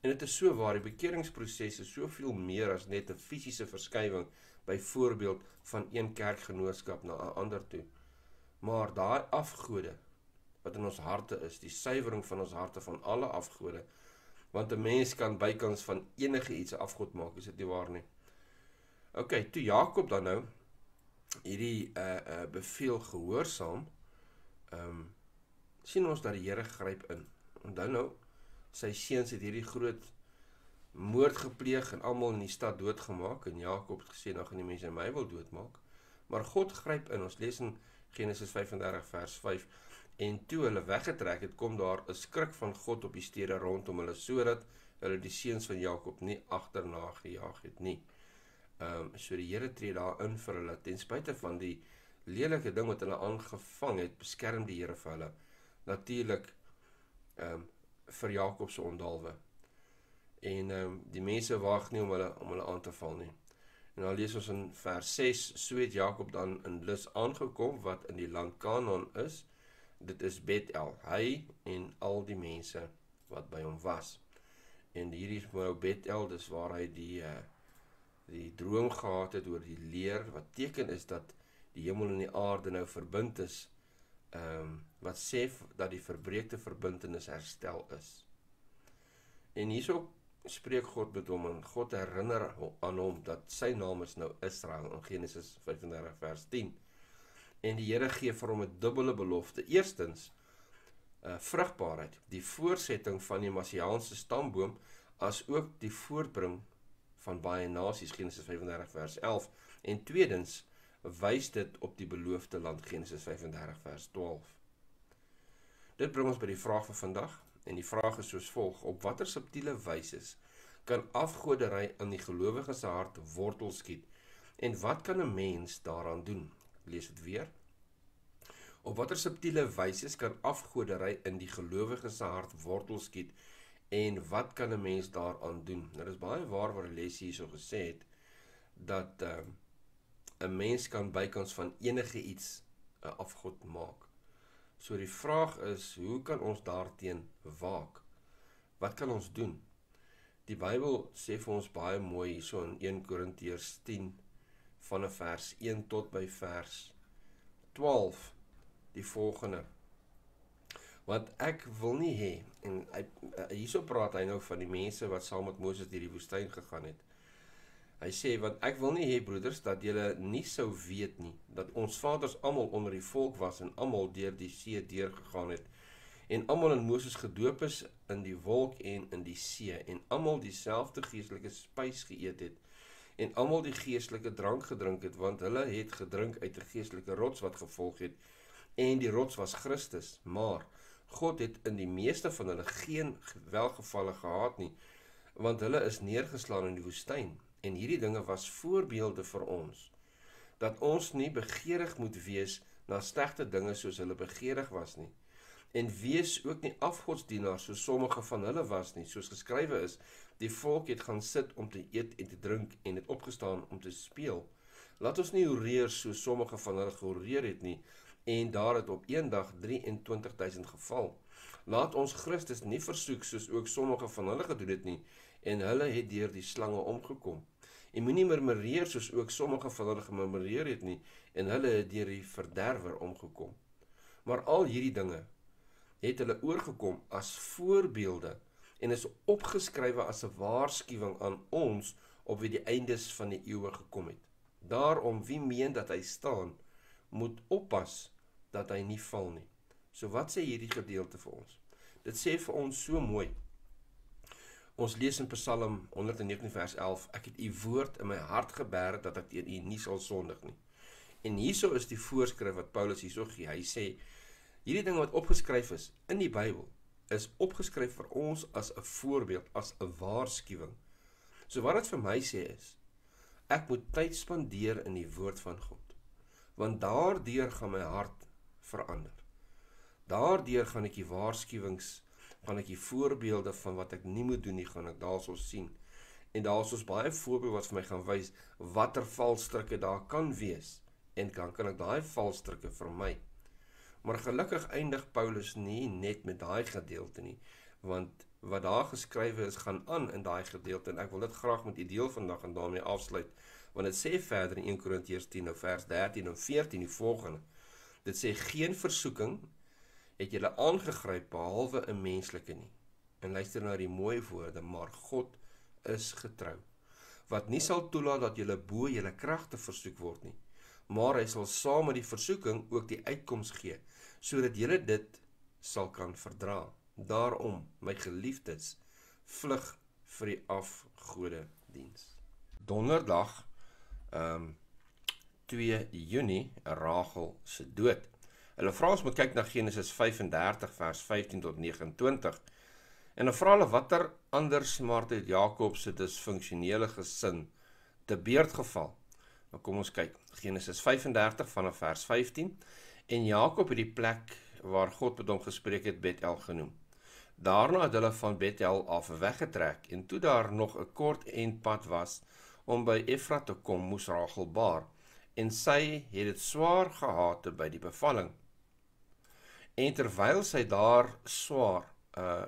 En dit is so waar die bekeringsproses is soveel meer as net 'n fisiese verskywing byvoorbeeld van een kerkgenootskap na 'n ander toe. Maar daai afgode wat in ons harte is, die suiwering van ons harte van alle afgode, want 'n mens kan bykans van enige iets 'n afgod maak, is dit nie waar nie? OK, toe Jakob dan nou hierdie uh uh beveel gehoorsaam, ehm um, sien ons dat die Here gryp in. Onthou nou, sy seuns het hierdie groot moord gepleeg en almal in die stad doodgemaak en Jakob het gesê nou gaan die mense my wil doodmaak. Maar God gryp in. Ons lees in Genesis 35 vers 5 en toe hulle weggetrek het, kom daar 'n skrik van God op die stede rondom hulle sodat hulle die seuns van Jakob nie agterna gejaag het nie. Ehm um, so die Here tree daar in vir hulle ten spyte van die lelike ding wat hulle aangevang het, beskerm die Here vir hulle. Natuurlik ehm um, vir Jakob se ondalwe. En ehm um, die mense wag nie om hulle om hulle aan te val nie. En dan lees ons in vers 6, so het Jakob dan in Lus aangekom wat in die land Kanaan is. Dit is Bethel, hy en al die mense wat by hom was. En hierdie is nou Bethel, dis waar hy die uh die droom gehad het oor die leer wat teken is dat die hemel en die aarde nou verbind is. Ehm um, wat sê dat die verbreekte verbintenis herstel is. En hierso spreek God met hom en God herinner aan hom dat sy naam is nou Israel in Genesis 35 vers 10. En die Here gee vir hom 'n dubbele belofte. Eerstens 'n uh, vrugbaarheid, die voorsetting van die messiaanse stamboom as ook die voortbring van baie nasies Genesis 35 vers 11 en tweedens wys dit op die beloofde land Genesis 35 vers 12. Dit bring ons by die vraag vir vandag en die vraag is soos volg: Op watter subtiele wyse kan afgoderry in die gelowige se hart wortel skiet en wat kan 'n mens daaraan doen? Lees dit weer. Op watter subtiele wyse kan afgoderry in die gelowige se hart wortel skiet en wat kan 'n mens daaraan doen? Nou dis baie waar wat Lesie hierso gesê het dat ehm, 'n uh, mens kan bykans van enige iets 'n afgod maak. So die vraag is, hoe kan ons daarteen waak? Wat kan ons doen? Die Bybel sê vir ons baie mooi hierso in 1 Korintiërs 10 van 'n vers 1 tot by vers 12 die volgende wat ek wil nie hê en hy hierso praat hy nou van die mense wat saam met Moses deur die woestyn gegaan het. Hy sê want ek wil nie hê broeders dat julle nie sou weet nie dat ons vaders almal onder die volk was en almal deur die see deur gegaan het en almal in Moses gedoop is in die wolk en in die see en almal dieselfde geestelike spys geëet het en almal die geestelike drank gedrink het want hulle het gedrink uit 'n geestelike rots wat gevolg het en die rots was Christus, maar God het in die meeste van hulle geen welgevalle gehad nie, want hulle is neergeslaan in die woestyn en hierdie dinge was voorbeelde vir ons dat ons nie begeerig moet wees na slegte dinge soos hulle begeerig was nie en wees ook nie afgodsdienaars soos sommige van hulle was nie soos geskrywe is die volk het gaan sit om te eet en te drink en het opgestaan om te speel. Laat ons nie horeer soos sommige van hulle gehoreer het nie en daar het op een dag 23000 geval. Laat ons Christus nie versoek soos ook sommige van hulle gedoen het nie en hulle het deur die slange omgekom. En moenie murmureer soos ook sommige van hulle gemurmureer het nie en hulle het deur die verderwer omgekom. Maar al hierdie dinge het hulle oorgekom as voorbeelde en is opgeskrywe as 'n waarskuwing aan ons op wie die eindes van die eeue gekom het. Daarom wie meen dat hy staan, moet oppas dat hy nie val nie. So wat sê hierdie gedeelte vir ons? Dit sê vir ons so mooi. Ons lees in Psalm 119 vers 11: Ek het u woord in my hart geberg dat ek teen u nie sal sondig nie. En hieso is die voorskrif wat Paulus hierso gee. Hy sê hierdie dinge wat opgeskryf is in die Bybel is opgeskryf vir ons as 'n voorbeeld, as 'n waarskuwing. So wat dit vir my sê is ek moet tyd spandeer in die woord van God want daardeur gaan my hart verander. Daardeur gaan ek die waarskuwings, gaan ek die voorbeelde van wat ek nie moet doen nie, gaan ek daarso sien. En daar's ons baie voorbeelde wat vir my gaan wys watter valstrikke daar kan wees en kan kan ek daai valstrikke vermy. Maar gelukkig eindig Paulus nie net met daai gedeelte nie, want wat daar geskrywe is gaan aan in daai gedeelte en ek wil dit graag met u deel vandag en daarmee afsluit want dit sê verder in 1 Korintiërs 10 nou vers 13 en 14 die volgende. Dit sê geen versoeking het julle aangegryp behalwe 'n menslike nie. En luister na die mooi woorde, maar God is getrou. Wat nie sal toelaat dat julle bo julle kragte versoek word nie, maar hy sal saam met die versoeking ook die uitkoms gee sodat julle dit sal kan verdra. Daarom, my geliefdes, vlug vir die afgode diens. Donderdag ehm um, 2 Junie Rachel se dood. Hulle vra ons moet kyk na Genesis 35 vers 15 tot 29. En dan vra hulle watter anders maar het Jakob se disfunksionele gesin te beurt geval. Nou kom ons kyk. Genesis 35 vanaf vers 15 en Jakob het die plek waar God met hom gespreek het Bethel genoem. Daarna het hulle van Bethel af weggetrek en toe daar nog 'n kort eindpad was, om by Efra te kom, moes Rachel baar en sy het dit swaar gehad by die bevalling. En terwyl sy daar swaar uh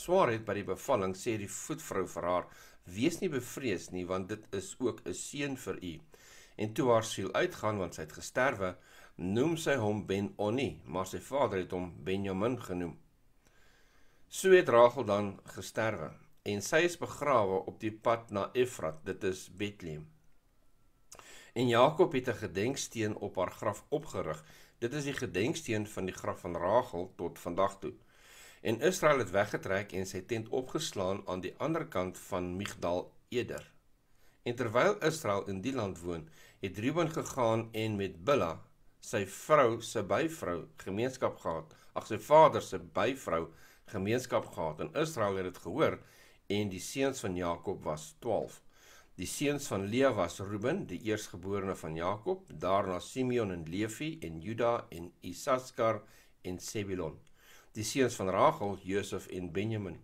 swaar het by die bevalling, sê die voetvrou vir haar: "Wees nie bevrees nie, want dit is ook 'n seun vir u." En toe haar siel uitgaan want sy het gesterwe, noem sy hom Ben-Oni, maar sy vader het hom Benjamin genoem. So het Rachel dan gesterwe en sy is begrawe op die pad na Efrat, dit is Bethlehem. En Jakob het 'n gedenksteen op haar graf opgerig. Dit is die gedenksteen van die graf van Rachel tot vandag toe. En Israel het weggetrek en sy tent opgeslaan aan die ander kant van Migdal Eder. En terwyl Israel in die land woon, het Ruben gegaan en met Bilha, sy vrou se byvrou, gemeenskap gehad. Ag sy vader se byvrou gemeenskap gehad. En Israel het dit gehoor en die seuns van Jakob was 12. Die seuns van Lea was Ruben, die eerstgeborene van Jakob, daarna Simeon en Levi en Juda en Isaskar en Zebulon die seuns van Rachel, Josef en Benjamin,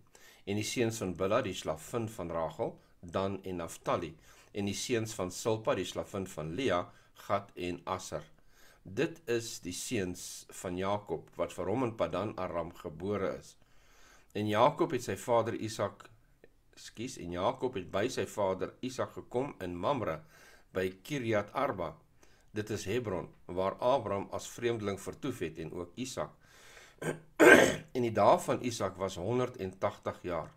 en die seuns van Bilha, die slavin van Rachel, Dan en Naphtali, en die seuns van Silpa, die slavin van Lea, Gad en Asser. Dit is die seuns van Jakob wat vir hom in Padan Aram gebore is. En Jakob het sy vader Isak skus en Jakob het by sy vader Isak gekom in Mamre by Kiriat Arba. Dit is Hebron waar Abraham as vreemdeling vertoef het en ook Isak en die dae van Isak was 180 jaar.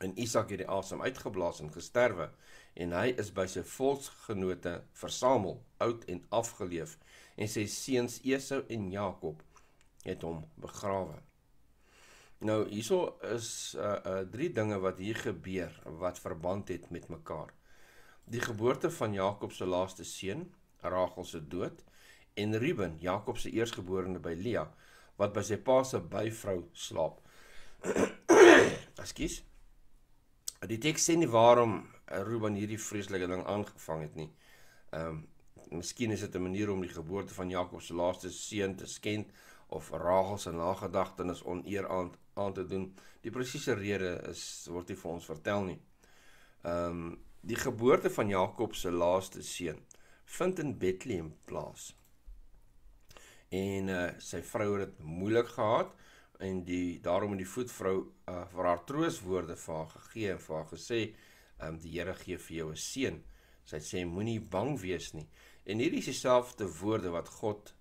En Isak het die asem uitgeblaas en gesterwe en hy is by sy volksgenote versamel, oud en afgeleef en sy seuns Esau en Jakob het hom begrawe. Nou hierso is uh uh drie dinge wat hier gebeur wat verband het met mekaar. Die geboorte van Jakob se laaste seun, Rachel se dood en Ruben, Jakob se eerstgeborene by Lea wat by sy pa se byvrou slaap. Ekskuus. Die teks sê nie waarom Ruben hierdie vreeslike ding aangevang het nie. Ehm um, miskien is dit 'n manier om die geboorte van Jakob se laaste seun te skend of Rachel se nagedagtenis oneer aan te doen. Die presiese rede is word nie vir ons vertel nie. Ehm um, die geboorte van Jakob se laaste seun vind in Bethlehem plaas en uh, sy vrou het dit moeilik gehad en die daarom in die voetvrou uh, vir haar trooswoorde vir haar gegee en vir haar gesê um, die Here gee vir jou 'n seun sy sê moenie bang wees nie en hierdie is dieselfde woorde wat God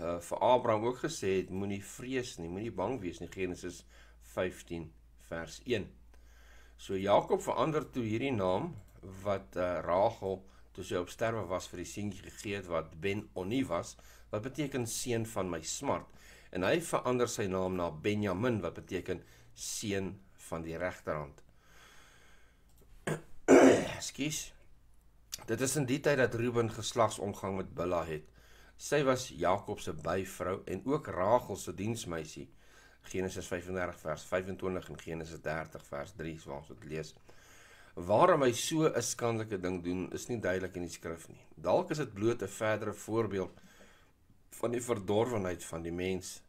uh, vir Abraham ook gesê het moenie vrees nie moenie bang wees nie Genesis 15 vers 1 so Jakob verander toe hierdie naam wat uh, Rachel toe sy op sterwe was vir die seentjie gegee het wat Ben Oni was wat beteken seun van my smart en hy verander sy naam na Benjamin wat beteken seun van die regterhand. Skus. Dit is in die tyd dat Ruben geslagsomgang met Bilha het. Sy was Jakob se byvrou en ook Rachel se diensmeisie. Genesis 35 vers 25 en Genesis 30 vers 3 waar ons dit lees. Waarom hy so 'n skandelike ding doen, is nie duidelik in die skrif nie. Dalk is dit bloot 'n verdere voorbeeld van die verdorwenheid van die mens.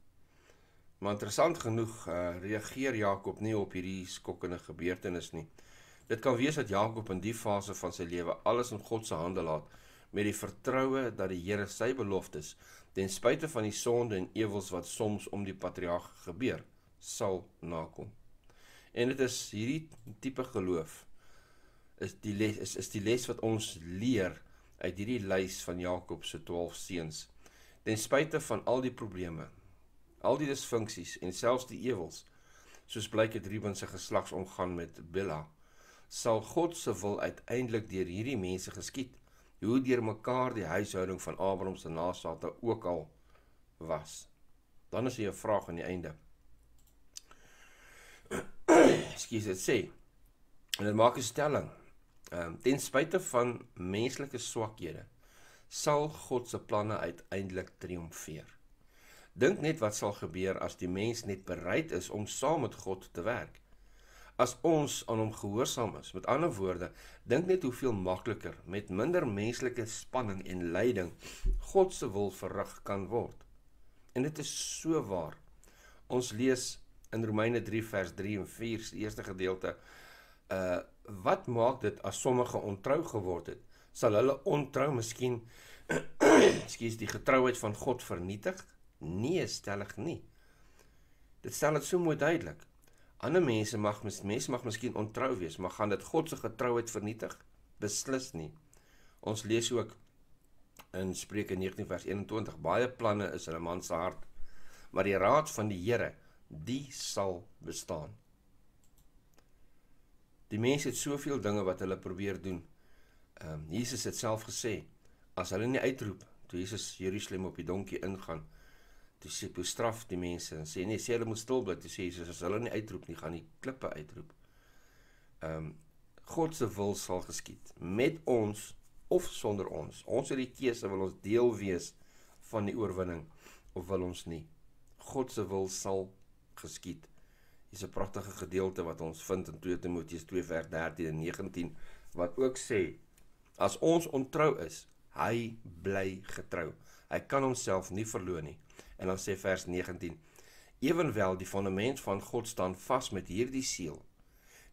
Maar interessant genoeg uh, reageer Jakob nie op hierdie skokkende gebeurtenis nie. Dit kan wees dat Jakob in die fase van sy lewe alles in God se hande laat met die vertroue dat die Here sy beloftes ten spyte van die sonde en ewels wat soms om die patriarg gebeur sal nakom. En dit is hierdie tipe geloof is die les is, is die les wat ons leer uit hierdie lys van Jakob se 12 seuns ten spyte van al die probleme, al die disfunksies en selfs die ewels, soos blyk het Ruben se geslags omgaan met Bilha, sal God se wil uiteindelik deur hierdie mense geskied, hoe deur mekaar die huishouding van Abraham se nageslagte ook al was. Dan is hier 'n vraag aan die einde. Skus dit sê. En dit maak 'n stelling. Ehm um, ten spyte van menslike swakhede sal God se planne uiteindelik triomfeer. Dink net wat sal gebeur as die mens net bereid is om saam met God te werk. As ons aan hom gehoorsaam is, met ander woorde, dink net hoeveel makliker met minder menslike spanning en lyding God se wil verrig kan word. En dit is so waar. Ons lees in Romeine 3 vers 3 en 4 se eerste gedeelte uh wat maak dit as sommige ontrou geword het? Sal hulle ontrou miskien Ekskuus, die getrouheid van God vernietig? Nee, stellig nie. Dit stel dit so mooi duidelik. Ander mense mag mense mag miskien ontrou wees, maar gaan dit God se getrouheid vernietig? Beslis nie. Ons lees ook in Spreuke 19 vers 21, baie planne is in 'n man se hart, maar die raad van die Here, die sal bestaan. Die mense het soveel dinge wat hulle probeer doen. Ehm um, Jesus het self gesê as hulle nie uitroep toe Jesus Jerusalem op die donkie ingaan, toe sê hy straf die mense en sê nee, sê hulle moet stil bly. Toe sê Jesus as hulle nie uitroep nie, gaan die klippe uitroep. Ehm um, God se wil sal geskied met ons of sonder ons. Ons het die keuse wil ons deel wees van die oorwinning of wil ons nie. God se wil sal geskied. Hier's 'n pragtige gedeelte wat ons vind in 2 Timoteus 2 vers 13 en 19 wat ook sê as ons ontrou is, hy bly getrou. Hy kan homself nie verloon nie. En dan sê vers 19: Ewenwel die fondament van God staan vas met hierdie seël.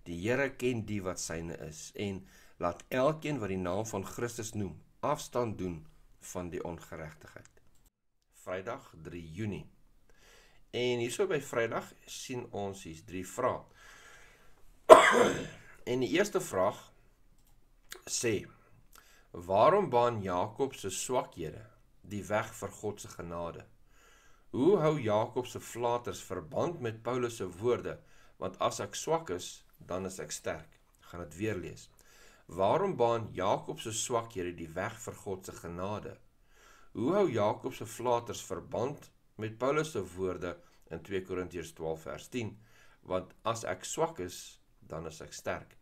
Die Here ken die wat syne is en laat elkeen wat die naam van Christus noem afstand doen van die ongeregtigheid. Vrydag 3 Junie En hierso by Vrydag sien ons hier's drie vrae. en die eerste vraag sê: Waarom baan Jakob se swakhede die weg vir God se genade? Hoe hou Jakob se flaters verband met Paulus se woorde? Want as ek swak is, dan is ek sterk. Gaan dit weer lees. Waarom baan Jakob se swakhede die weg vir God se genade? Hoe hou Jakob se flaters verband met Paulus se woorde in 2 Korintiërs 12 vers 10 want as ek swak is dan is ek sterk.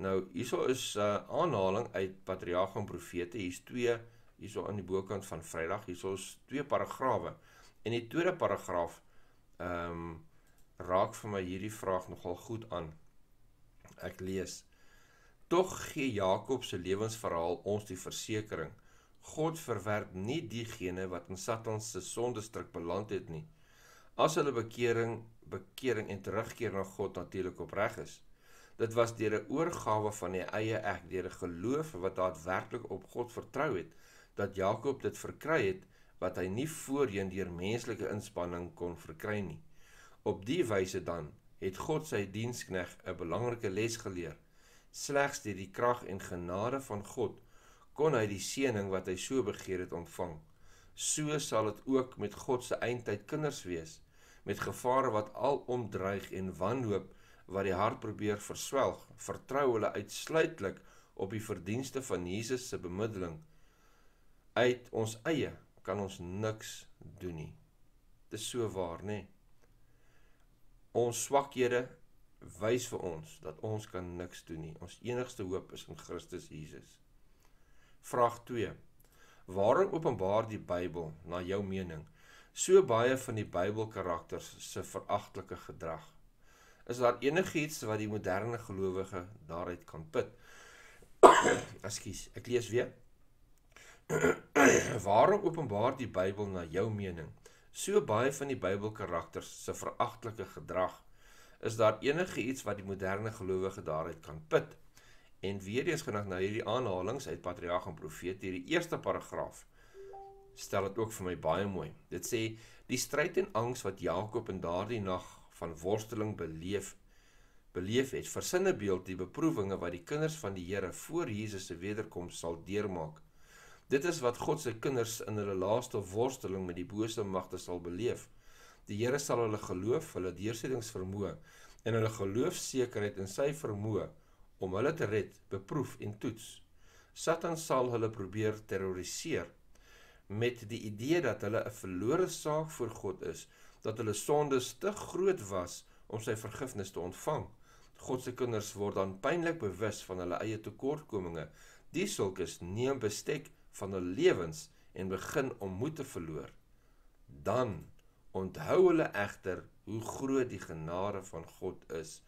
Nou hierso is 'n uh, aanhaling uit Patriarge en Profete. Hier's twee hierso aan die bokant van Vrydag. Hierso is twee paragrawe. En die tweede paragraaf ehm um, raak vir my hierdie vraag nogal goed aan. Ek lees: Tog gee Jakob se lewensverhaal ons die versekering God verwerp nie diegene wat in Satan se sondestruk beland het nie. As hulle bekering, bekering en terugkeer na God natuurlik opreg is. Dit was deur 'n oorgawe van die eie ek, deur 'n geloof wat daadwerklik op God vertrou het, dat Jakob dit verkry het wat hy nie voorheen deur menslike inspanning kon verkry nie. Op die wyse dan het God sy dienskneg 'n belangrike les geleer. Slegs deur die krag en genade van God kon hy die seëning wat hy so begeer het ontvang. So sal dit ook met God se eindtyd kinders wees met gevare wat alom dreig en wanhoop wat die hart probeer verswelg. Vertrou hulle uitsluitlik op die verdienste van Jesus se bemiddeling. Uit ons eie kan ons niks doen nie. Dit is so waar, nê? Ons swakhede wys vir ons dat ons kan niks doen nie. Ons enigste hoop is in Christus Jesus. Vraag 2. Waarom openbaar die Bybel na jou mening so baie van die Bybelkarakters se veragtelike gedrag? Is daar enigiets wat die moderne gelowige daaruit kan put? Ekskuus, ek lees weer. Waarom openbaar die Bybel na jou mening so baie van die Bybelkarakters se veragtelike gedrag? Is daar enigiets wat die moderne gelowige daaruit kan put? En weer eens genoeg na hierdie aanhalinge uit Patriarg en Profeet, hierdie eerste paragraaf stel dit ook vir my baie mooi. Dit sê die stryd en angs wat Jakob in daardie nag van worsteling beleef beleef het, versinne beeld die beproewinge wat die kinders van die Here voor Jesus se wederkoms sal deurmaak. Dit is wat God se kinders in hulle laaste worsteling met die bose magte sal beleef. Die Here sal hulle geloof, hulle deursettingsvermoë en hulle geloofsekerheid in sy vermoë om hulle te red, beproef en toets. Satan sal hulle probeer terroriseer met die idee dat hulle 'n verlore saak voor God is, dat hulle sondes te groot was om sy vergifnis te ontvang. God se kinders word dan pynlik bewus van hulle eie tekortkominge. Die sulkes neem bestek van hul lewens en begin om moed te verloor. Dan onthou hulle egter hoe groot die genade van God is.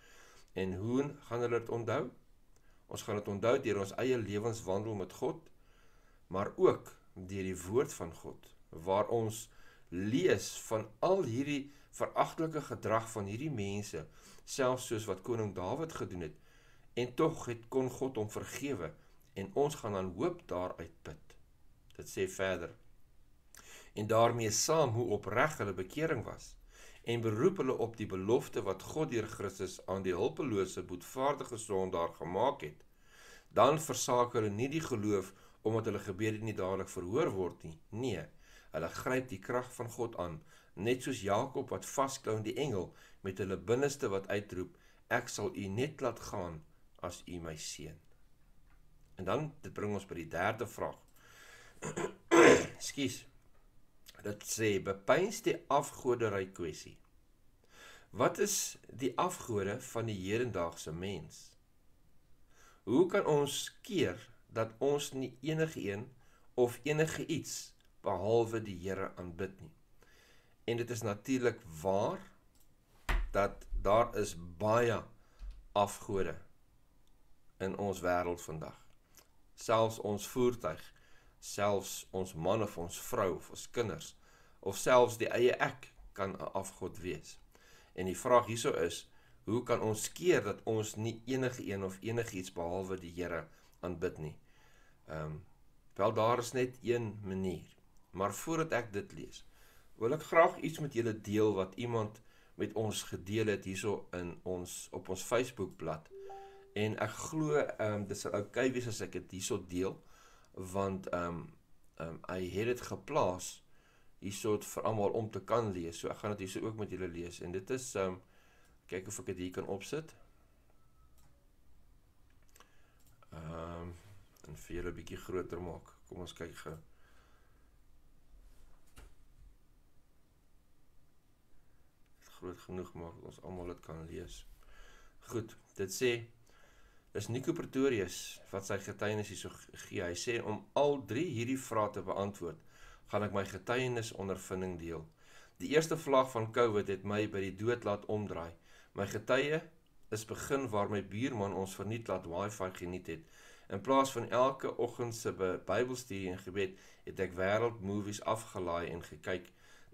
En hoe gaan hulle dit onthou? Ons gaan dit onthou deur ons eie lewenswandel met God, maar ook deur die woord van God waar ons lees van al hierdie veragtelike gedrag van hierdie mense, selfs soos wat koning Dawid gedoen het, en tog het kon God hom vergewe en ons gaan dan hoop daaruit put. Dit sê verder. En daarmee saam hoe opreg hulle bekering was en beroep hulle op die belofte wat God deur Christus aan die hulpelose boetvaardige sondaar gemaak het. Dan versaak hulle nie die geloof omdat hulle gebede nie dadelik verhoor word nie. Nee, hulle gryp die krag van God aan, net soos Jakob wat vasklou in die engel met hulle binneste wat uitroep: Ek sal u net laat gaan as U my seën. En dan dit bring ons by die derde vraag. Ekskuus. Dit sê bepeins die afgoderry kwessie. Wat is die afgode van die hedendaagse mens? Hoe kan ons keer dat ons nie enige een of enige iets behalwe die Here aanbid nie? En dit is natuurlik waar dat daar is baie afgode in ons wêreld vandag. Selfs ons voertuig, selfs ons man of ons vrou of ons kinders of selfs die eie ek kan 'n afgod wees. En die vraag hierso is, hoe kan ons keer dat ons nie enige een of enigiets behalwe die Here aanbid nie? Ehm um, wel daar is net een manier. Maar voordat ek dit lees, wil ek graag iets met julle deel wat iemand met ons gedeel het hierso in ons op ons Facebook bladsy. En ek glo ehm um, dis sou oukei wees as ek dit hierso deel want ehm um, ehm um, hy het dit geplaas hierso vir almal om te kan lees. So ek gaan dit hierso ook met julle lees en dit is ehm um, kyk of ek dit hier kan opsit. Ehm um, en vir julle 'n bietjie groter maak. Kom ons kyk gou. groot genoeg maak dat ons almal dit kan lees. Goed, dit sê is Nico Pretorius wat sy getuienis hierso gee. Hy sê om al drie hierdie vrae te beantwoord, gaan ek my getuienis ondervinding deel. Die eerste vlaag van COVID het my by die dood laat omdraai. My getuie is begin waar my buurman ons verniet laat wifi geniet het. In plaas van elke oggend se Bybelstudie en gebed, het ek wêreld movies afgelaai en gekyk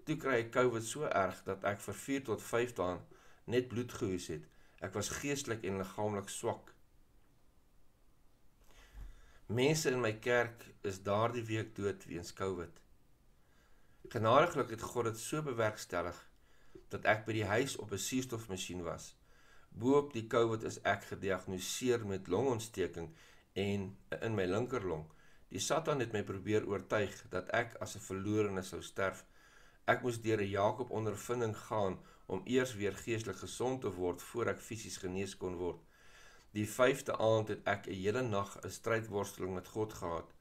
toe kry ek COVID so erg dat ek vir 4 tot 5 dae net bloed gehoes het. Ek was geestelik en liggaamlik swak. Mense in my kerk is daardie week dood weens COVID. Genadiglik het God dit so bewerkstellig dat ek by die huis op 'n suurstofmasjien was. Boop die COVID is ek gediagnoseer met longontsteking en in my linkerlong. Die Satan het my probeer oortuig dat ek as 'n verlorene sou sterf. Ek moes deur 'n Jakob ondervinding gaan om eers weer geestelik gesond te word voor ek fisies genees kon word. Die 5de aand het ek 'n hele nag 'n strydworsteling met God gehad.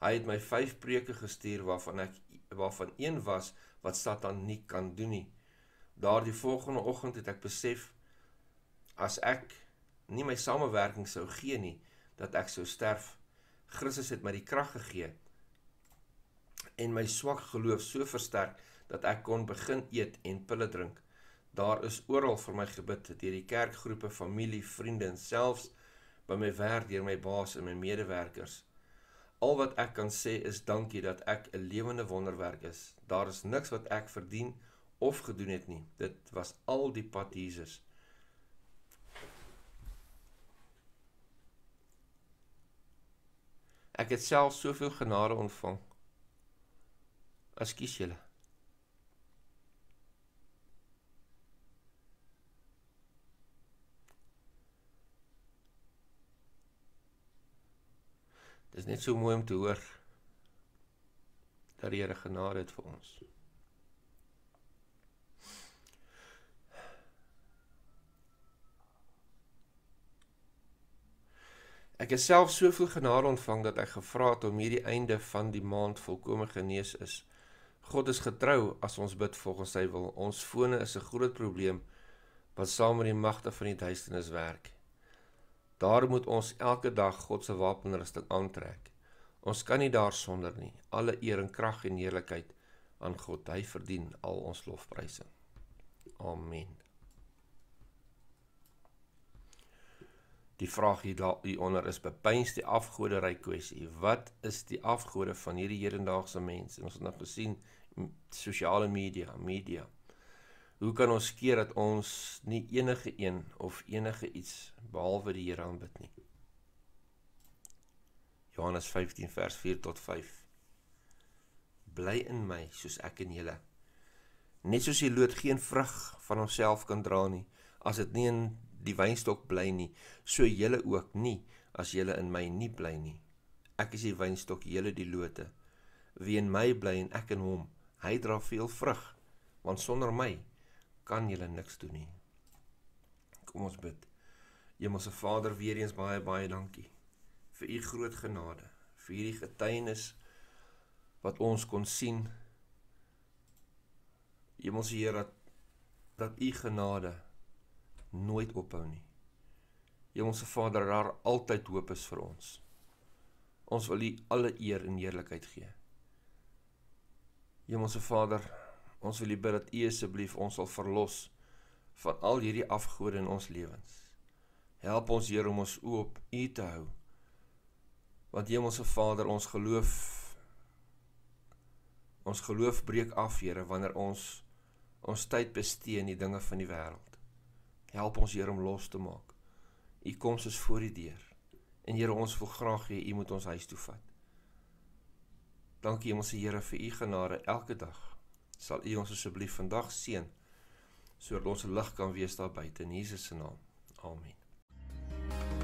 Hy het my 5 preke gestuur waarvan ek waarvan een was wat Satan nie kan doen nie. Daardie volgende oggend het ek besef as ek nie my samewerking sou gee nie, dat ek sou sterf. Christus het my die krag gegee en my swak geloof so versterk dat ek kon begin eet en pille drink. Daar is oral vir my gebid deur die kerkgroepe, familie, vriende en selfs by my werk deur my baas en my medewerkers. Al wat ek kan sê is dankie dat ek 'n lewende wonderwerk is. Daar is niks wat ek verdien of gedoen het nie. Dit was al die pad Jesus. Ek het self soveel genade ontvang. Ekskuus julle. Dit is net so mooi om te hoor dat die Here genade het vir ons. Ek het self soveel genade ontvang dat ek gevra het om hierdie einde van die maand volkome genees is. God is getrou as ons bid volgens sy wil. Ons fone is 'n groot probleem wat saam met die magte van die duisternis werk. Daar moet ons elke dag God se wapenrusting aantrek. Ons kan nie daarsonder nie. Alle eer en krag en heerlikheid aan God. Hy verdien al ons lofprysing. Amen. Die vraag hier daaronder is bepeins die afgoderry kwessie. Wat is die afgode van hierdie hedendaagse mense? Ons het nou gesien sosiale media, media. Hoe kan ons keer dat ons nie enige een of enige iets behalwe die Here aanbid nie? Johannes 15 vers 4 tot 5. Bly in my soos ek in julle. Net soos die loot geen vrug van homself kan dra nie as dit nie in die wynstok bly nie, so julle ook nie as julle in my nie bly nie. Ek is die wynstok, julle die lote. Wie in my bly en ek in hom, hy dra veel vrug, want sonder my kan julle niks doen nie. Kom ons bid. Hemelse Vader, weer eens baie baie dankie vir u groot genade, vir hierdie getuienis wat ons kon sien. Hemelse Here dat dat u genade nooit ophou nie. Hemelse Vader, daar altyd hoop is vir ons. Ons wil U alle eer en heerlikheid gee. Hemelse Vader, ons wil U bid dat U asseblief ons sal verlos van al hierdie afgode in ons lewens. Help ons Here om ons oë op U te hou. Want Hemelse Vader, ons geloof ons geloof breek af, Here, wanneer ons ons tyd bestee in die dinge van die wêreld. Help ons Here om los te maak. U koms is voor die deur. En Here, ons wil graag hê U moet ons huis toe vat. Dankie Hemelse Here vir U genade elke dag sal U ons asseblief vandag seën sodat ons lig kan wees daar buite in Jesus se naam. Amen.